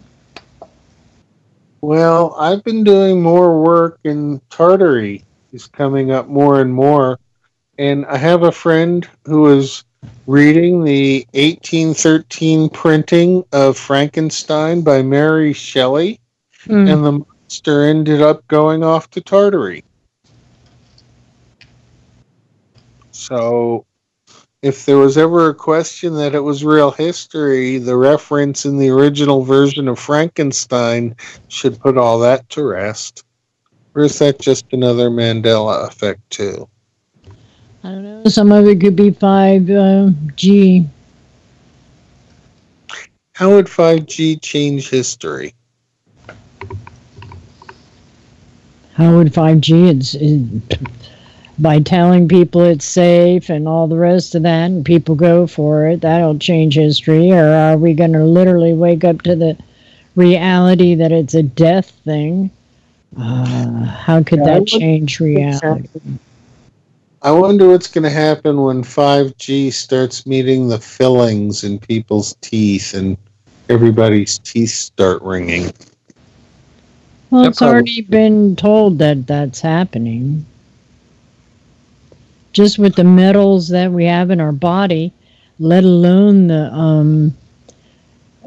Well, I've been doing more work in Tartary. Is coming up more and more, and I have a friend who is reading the 1813 printing of Frankenstein by Mary Shelley, Hmm. and the monster ended up going off to Tartary. So, if there was ever a question that it was real history, the reference in the original version of Frankenstein should put all that to rest. Or is that just another Mandela effect, too? I don't know. Some of it could be 5G. How would 5G change history? How would 5G? It's, it, by telling people it's safe and all the rest of that, and people go for it, that'll change history. Or are we going to literally wake up to the reality that it's a death thing? Uh, how could Yeah, that change reality? I wonder what's going to happen when 5G starts meeting the fillings in people's teeth and everybody's teeth start ringing. Well, it's probably- already been told that that's happening. Just with the metals that we have in our body, let alone the um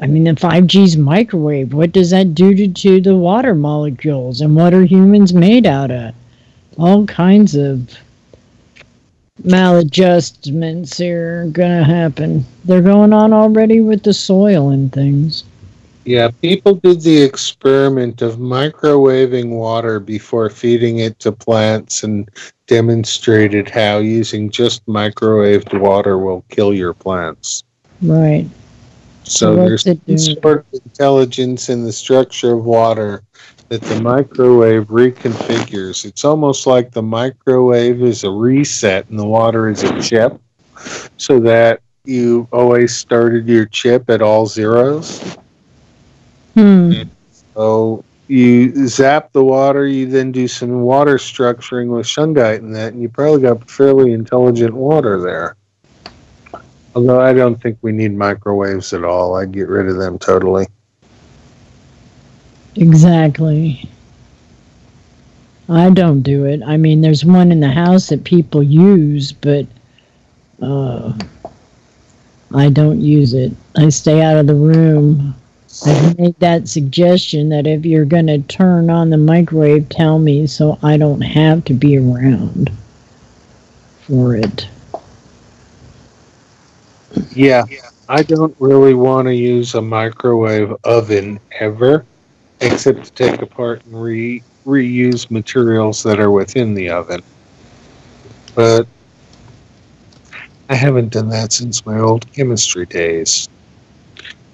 I mean the 5G's microwave. What does that do to, to the water molecules and what are humans made out of? All kinds of maladjustments here are gonna happen. They're going on already with the soil and things. Yeah, people did the experiment of microwaving water before feeding it to plants and demonstrated how using just microwaved water will kill your plants. Right. So What's there's some sort of intelligence in the structure of water that the microwave reconfigures. It's almost like the microwave is a reset and the water is a chip, so that you always started your chip at all zeros. Hmm. So you zap the water, you then do some water structuring with shungite and that, and you probably got fairly intelligent water there. Although I don't think we need microwaves at all. I'd get rid of them totally. Exactly. I don't do it. I mean, there's one in the house that people use, but uh, I don't use it. I stay out of the room. I've made that suggestion that if you're going to turn on the microwave, tell me so I don't have to be around for it. Yeah, I don't really want to use a microwave oven ever, except to take apart and re- reuse materials that are within the oven. But I haven't done that since my old chemistry days.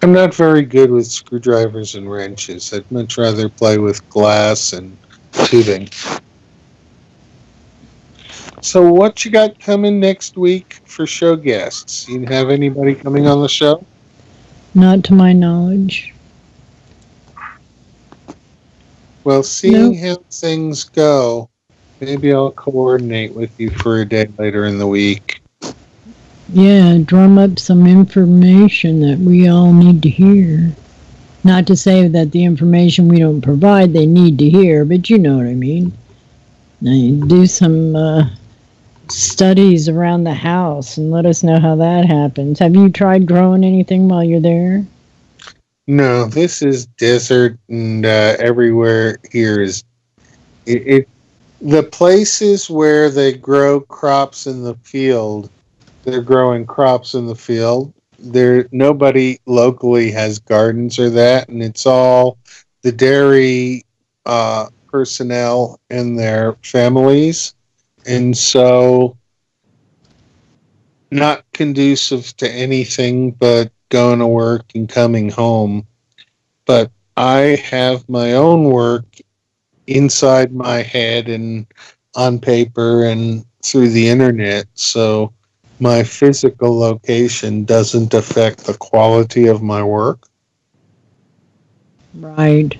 I'm not very good with screwdrivers and wrenches. I'd much rather play with glass and tubing. So, what you got coming next week for show guests? You have anybody coming on the show? Not to my knowledge. Well, seeing how things go, maybe I'll coordinate with you for a day later in the week. Yeah, drum up some information that we all need to hear. Not to say that the information we don't provide they need to hear, but you know what I mean. Now, do some uh, studies around the house and let us know how that happens. Have you tried growing anything while you're there? No, this is desert, and uh, everywhere here is it, it. the places where they grow crops in the field, they're growing crops in the field. There, nobody locally has gardens or that, and it's all the dairy uh, personnel and their families, and so not conducive to anything but going to work and coming home. But I have my own work inside my head and on paper and through the internet. So my physical location doesn't affect the quality of my work. Right.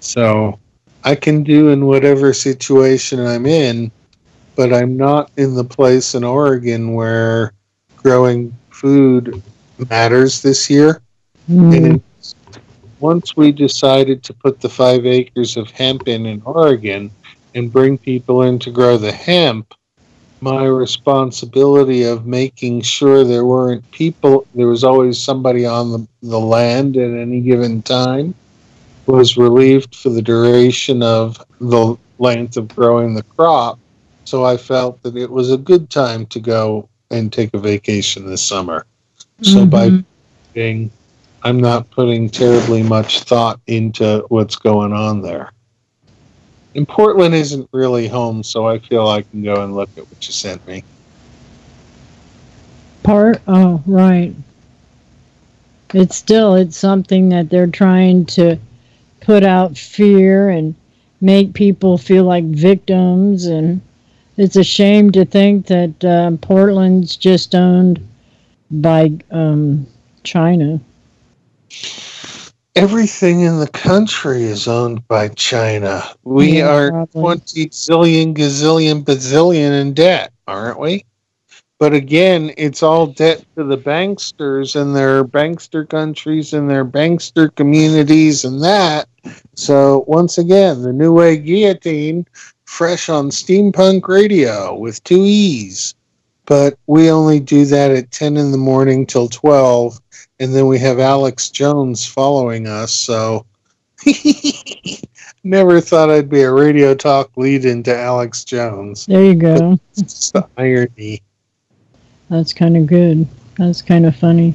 So I can do in whatever situation I'm in, but I'm not in the place in Oregon where growing food matters this year. Mm. And once we decided to put the five acres of hemp in in Oregon and bring people in to grow the hemp, my responsibility of making sure there weren't people, there was always somebody on the, the land at any given time, was relieved for the duration of the length of growing the crop. So I felt that it was a good time to go and take a vacation this summer. So mm-hmm. by being, I'm not putting terribly much thought into what's going on there. And Portland isn't really home, so I feel I can go and look at what you sent me. Part oh right. It's still it's something that they're trying to put out fear and make people feel like victims and it's a shame to think that uh, Portland's just owned by um, China. Everything in the country is owned by China. We Yeah, are probably. 20 zillion, gazillion, bazillion in debt, aren't we? But again, it's all debt to the banksters and their bankster countries and their bankster communities and that. So, once again, the Knew Weigh Guillotine, fresh on Steempunk Radio with two E's. But we only do that at 10 in the morning till 12 and then we have Alex Jones following us. So [laughs] never thought I'd be a radio talk lead into Alex Jones. There you go. It's the irony. That's kind of good. That's kind of funny.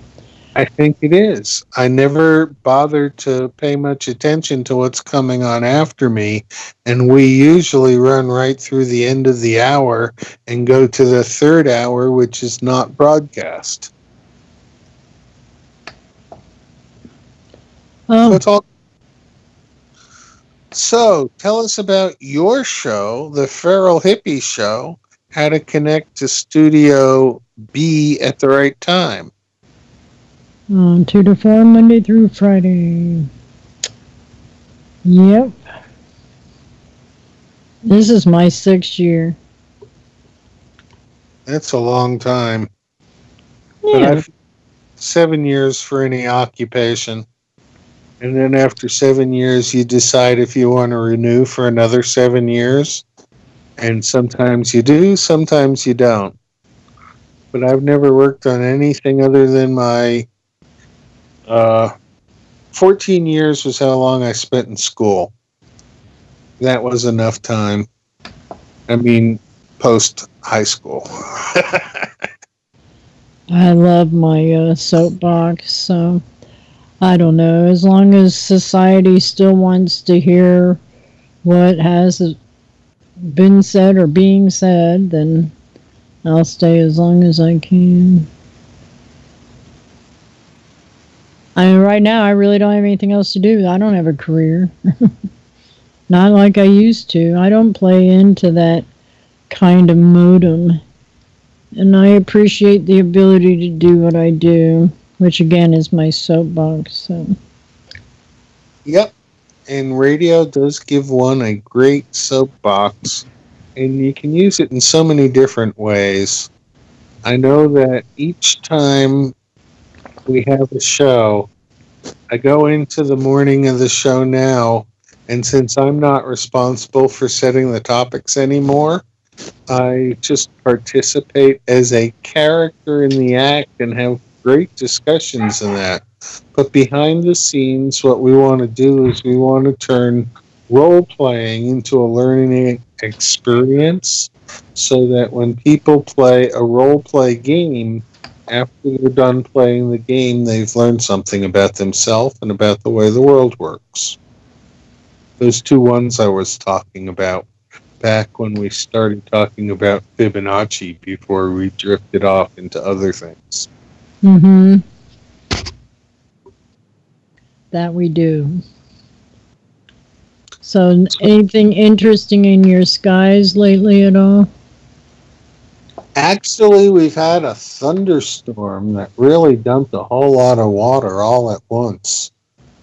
I think it is. I never bothered to pay much attention to what's coming on after me, and we usually run right through the end of the hour and go to the third hour, which is not broadcast. So Oh, it's all. So tell us about your show, the Feral Hippy Show. How to connect to Studio B at the right time. On two to four Monday through Friday. Yep. This is my sixth year. That's a long time. But Yeah. I've seven years for any occupation. And then after seven years, you decide if you want to renew for another seven years. And sometimes you do, sometimes you don't. But I've never worked on anything other than my. Uh, 14 years was how long I spent in school. That was enough time. I mean, post high school. [laughs] I love my uh, soapbox, so I don't know. As long as society still wants to hear what has been said or being said, then I'll stay as long as I can. I mean, right now, I really don't have anything else to do. I don't have a career. [laughs] Not like I used to. I don't play into that kind of modem. And I appreciate the ability to do what I do, which again is my soapbox. So. Yep. And radio does give one a great soapbox, and you can use it in so many different ways. I know that each time we have a show, I go into the morning of the show now, and since I'm not responsible for setting the topics anymore, I just participate as a character in the act and have great discussions in that. But behind the scenes, what we want to do is we want to turn role playing into a learning experience so that when people play a role play game, after they're done playing the game, they've learned something about themselves and about the way the world works. Those two ones I was talking about back when we started talking about Fibonacci before we drifted off into other things. Mm-hmm. That we do. So, anything interesting in your skies lately at all? Actually, we've had a thunderstorm that really dumped a whole lot of water all at once.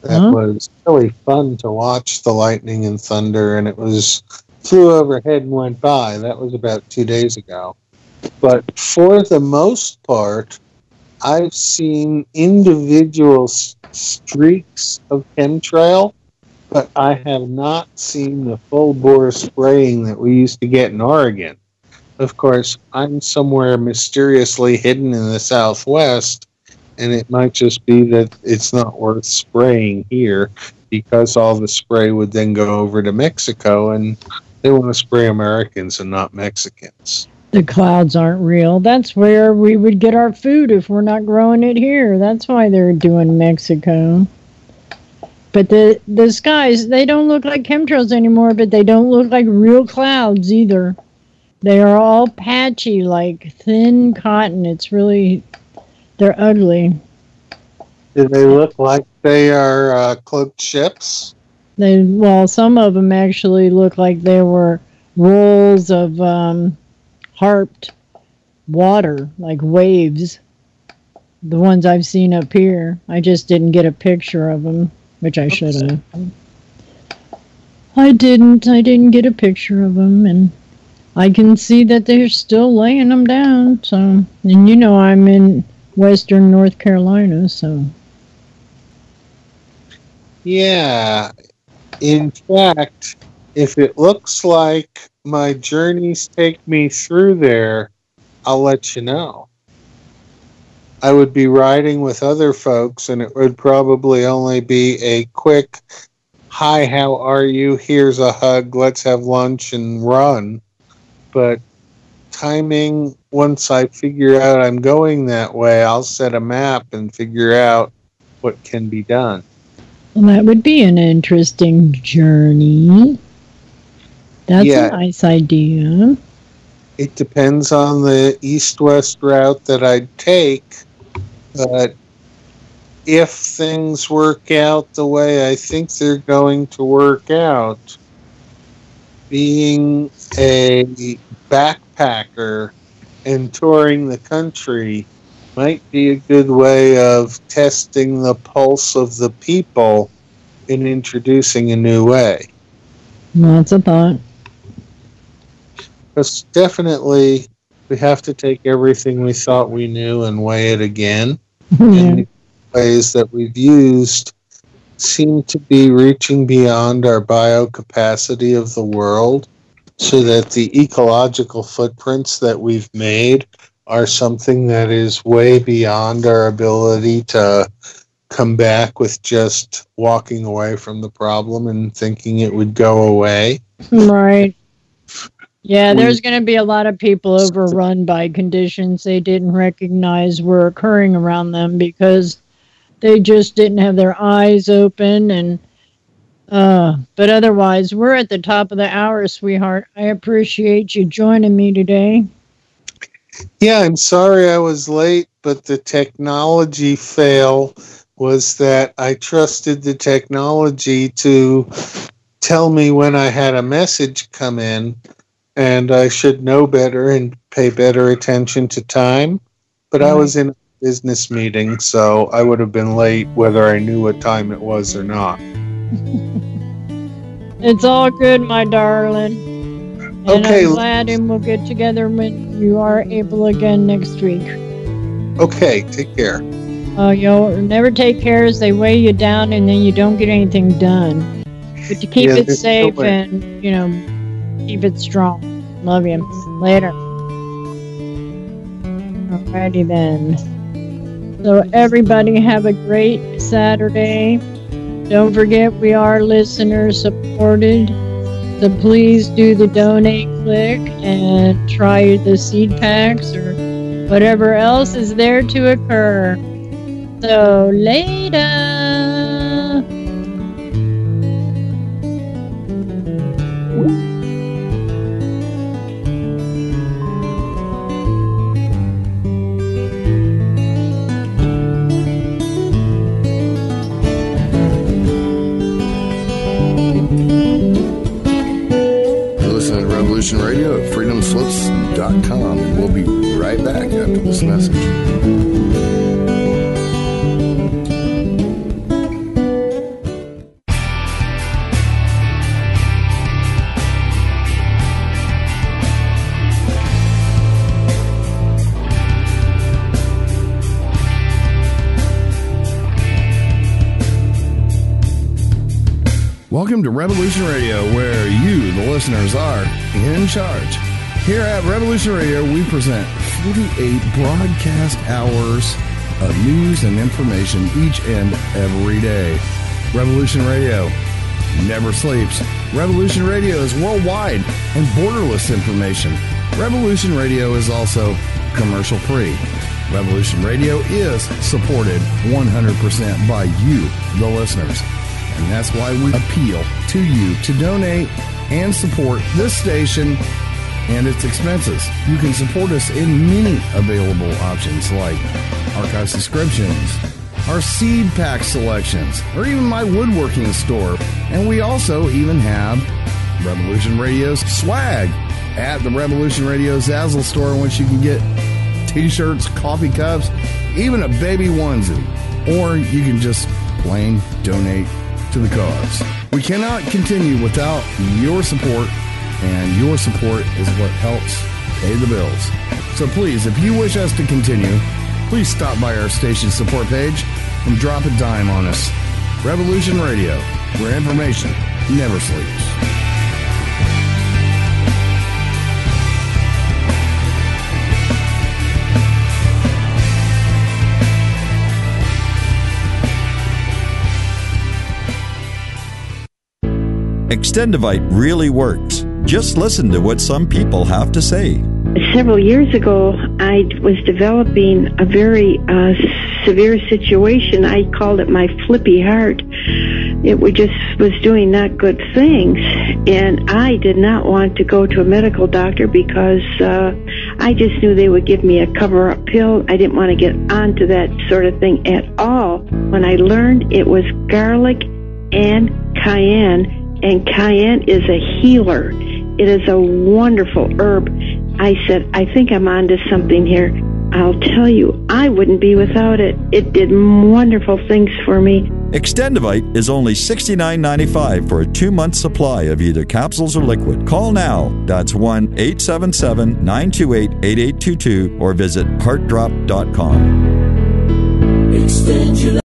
That was really fun to watch the lightning and thunder, and it was flew overhead and went by. That was about two days ago. But for the most part, I've seen individual s- streaks of chemtrail, but I have not seen the full bore spraying that we used to get in Oregon. Of course, I'm somewhere mysteriously hidden in the southwest, and it might just be that it's not worth spraying here because all the spray would then go over to Mexico, and they want to spray Americans and not Mexicans. The clouds aren't real. That's where we would get our food if we're not growing it here. That's why they're doing Mexico. But the the skies, they don't look like chemtrails anymore, but they don't look like real clouds either. They are all patchy, like thin cotton. It's really, they're ugly. Do they look like they are uh, cloaked ships? They well, some of them actually look like they were rolls of um, harped water, like waves. The ones I've seen up here, I just didn't get a picture of them, which I should have. I didn't. I didn't get a picture of them, and I can see that they're still laying them down. So, and you know, I'm in Western North Carolina, so Yeah. In fact, if it looks like my journeys take me through there, I'll let you know. I would be riding with other folks, and it would probably only be a quick, Hi, how are you? Here's a hug. Let's have lunch and run. But timing, once I figure out I'm going that way, I'll set a map and figure out what can be done. Well, that would be an interesting journey. That's Yeah. a nice idea. It depends on the east west route that I'd take. But if things work out the way I think they're going to work out, being a backpacker and touring the country might be a good way of testing the pulse of the people in introducing a new way. That's a thought. Because definitely we have to take everything we thought we knew and weigh it again. [laughs] And the ways that we've used seem to be reaching beyond our biocapacity of the world so that the ecological footprints that we've made are something that is way beyond our ability to come back with just walking away from the problem and thinking it would go away. Right. Yeah, there's going to be a lot of people overrun by conditions they didn't recognize were occurring around them because they just didn't have their eyes open and uh but otherwise we're at the top of the hour sweetheart i appreciate you joining me today Yeah, I'm sorry I was late, but the technology fail was that I trusted the technology to tell me when I had a message come in, and I should know better and pay better attention to time. But I was in a business meeting, so I would have been late whether I knew what time it was or not. [laughs] it's all good my darling and Okay. i'm glad and we'll get together when you are able again next week Okay, take care. Uh, you'll never take care as they weigh you down and then you don't get anything done. But to keep Yeah, it there's no safe and, you know, keep it strong. Love you. Later. Alrighty then. So everybody have a great Saturday. Don't forget, we are listener supported. So please do the donate click and try the seed packs or whatever else is there to occur. So later. Revolution Radio, where you, the listeners, are in charge. Here at Revolution Radio, we present 48 broadcast hours of news and information each and every day. Revolution Radio never sleeps. Revolution Radio is worldwide and borderless information. Revolution Radio is also commercial free. Revolution Radio is supported 100% by you, the listeners. And that's why we appeal to you to donate and support this station and its expenses. You can support us in many available options like archive subscriptions, our seed pack selections, or even my woodworking store. And we also even have Revolution Radio's swag at the Revolution Radio Zazzle store, in which you can get t-shirts, coffee cups, even a baby onesie. Or you can just plain donate to the cause. We cannot continue without your support, and your support is what helps pay the bills. So please, if you wish us to continue, please stop by our station support page and drop a dime on us. Revolution Radio, where information never sleeps. Extendovite really works. Just listen to what some people have to say. Several years ago, I was developing a very uh, severe situation. I called it my flippy heart. It was just was doing not good things, and I did not want to go to a medical doctor because uh, I just knew they would give me a cover-up pill. I didn't want to get onto that sort of thing at all. When I learned it was garlic and cayenne, and cayenne is a healer. It is a wonderful herb. I said, I think I'm onto something here. I'll tell you, I wouldn't be without it. It did wonderful things for me. Extendovite is only $69.95 for a two month supply of either capsules or liquid. Call now. That's 1 877 928 8822 or visit heartdrop.com. Extend your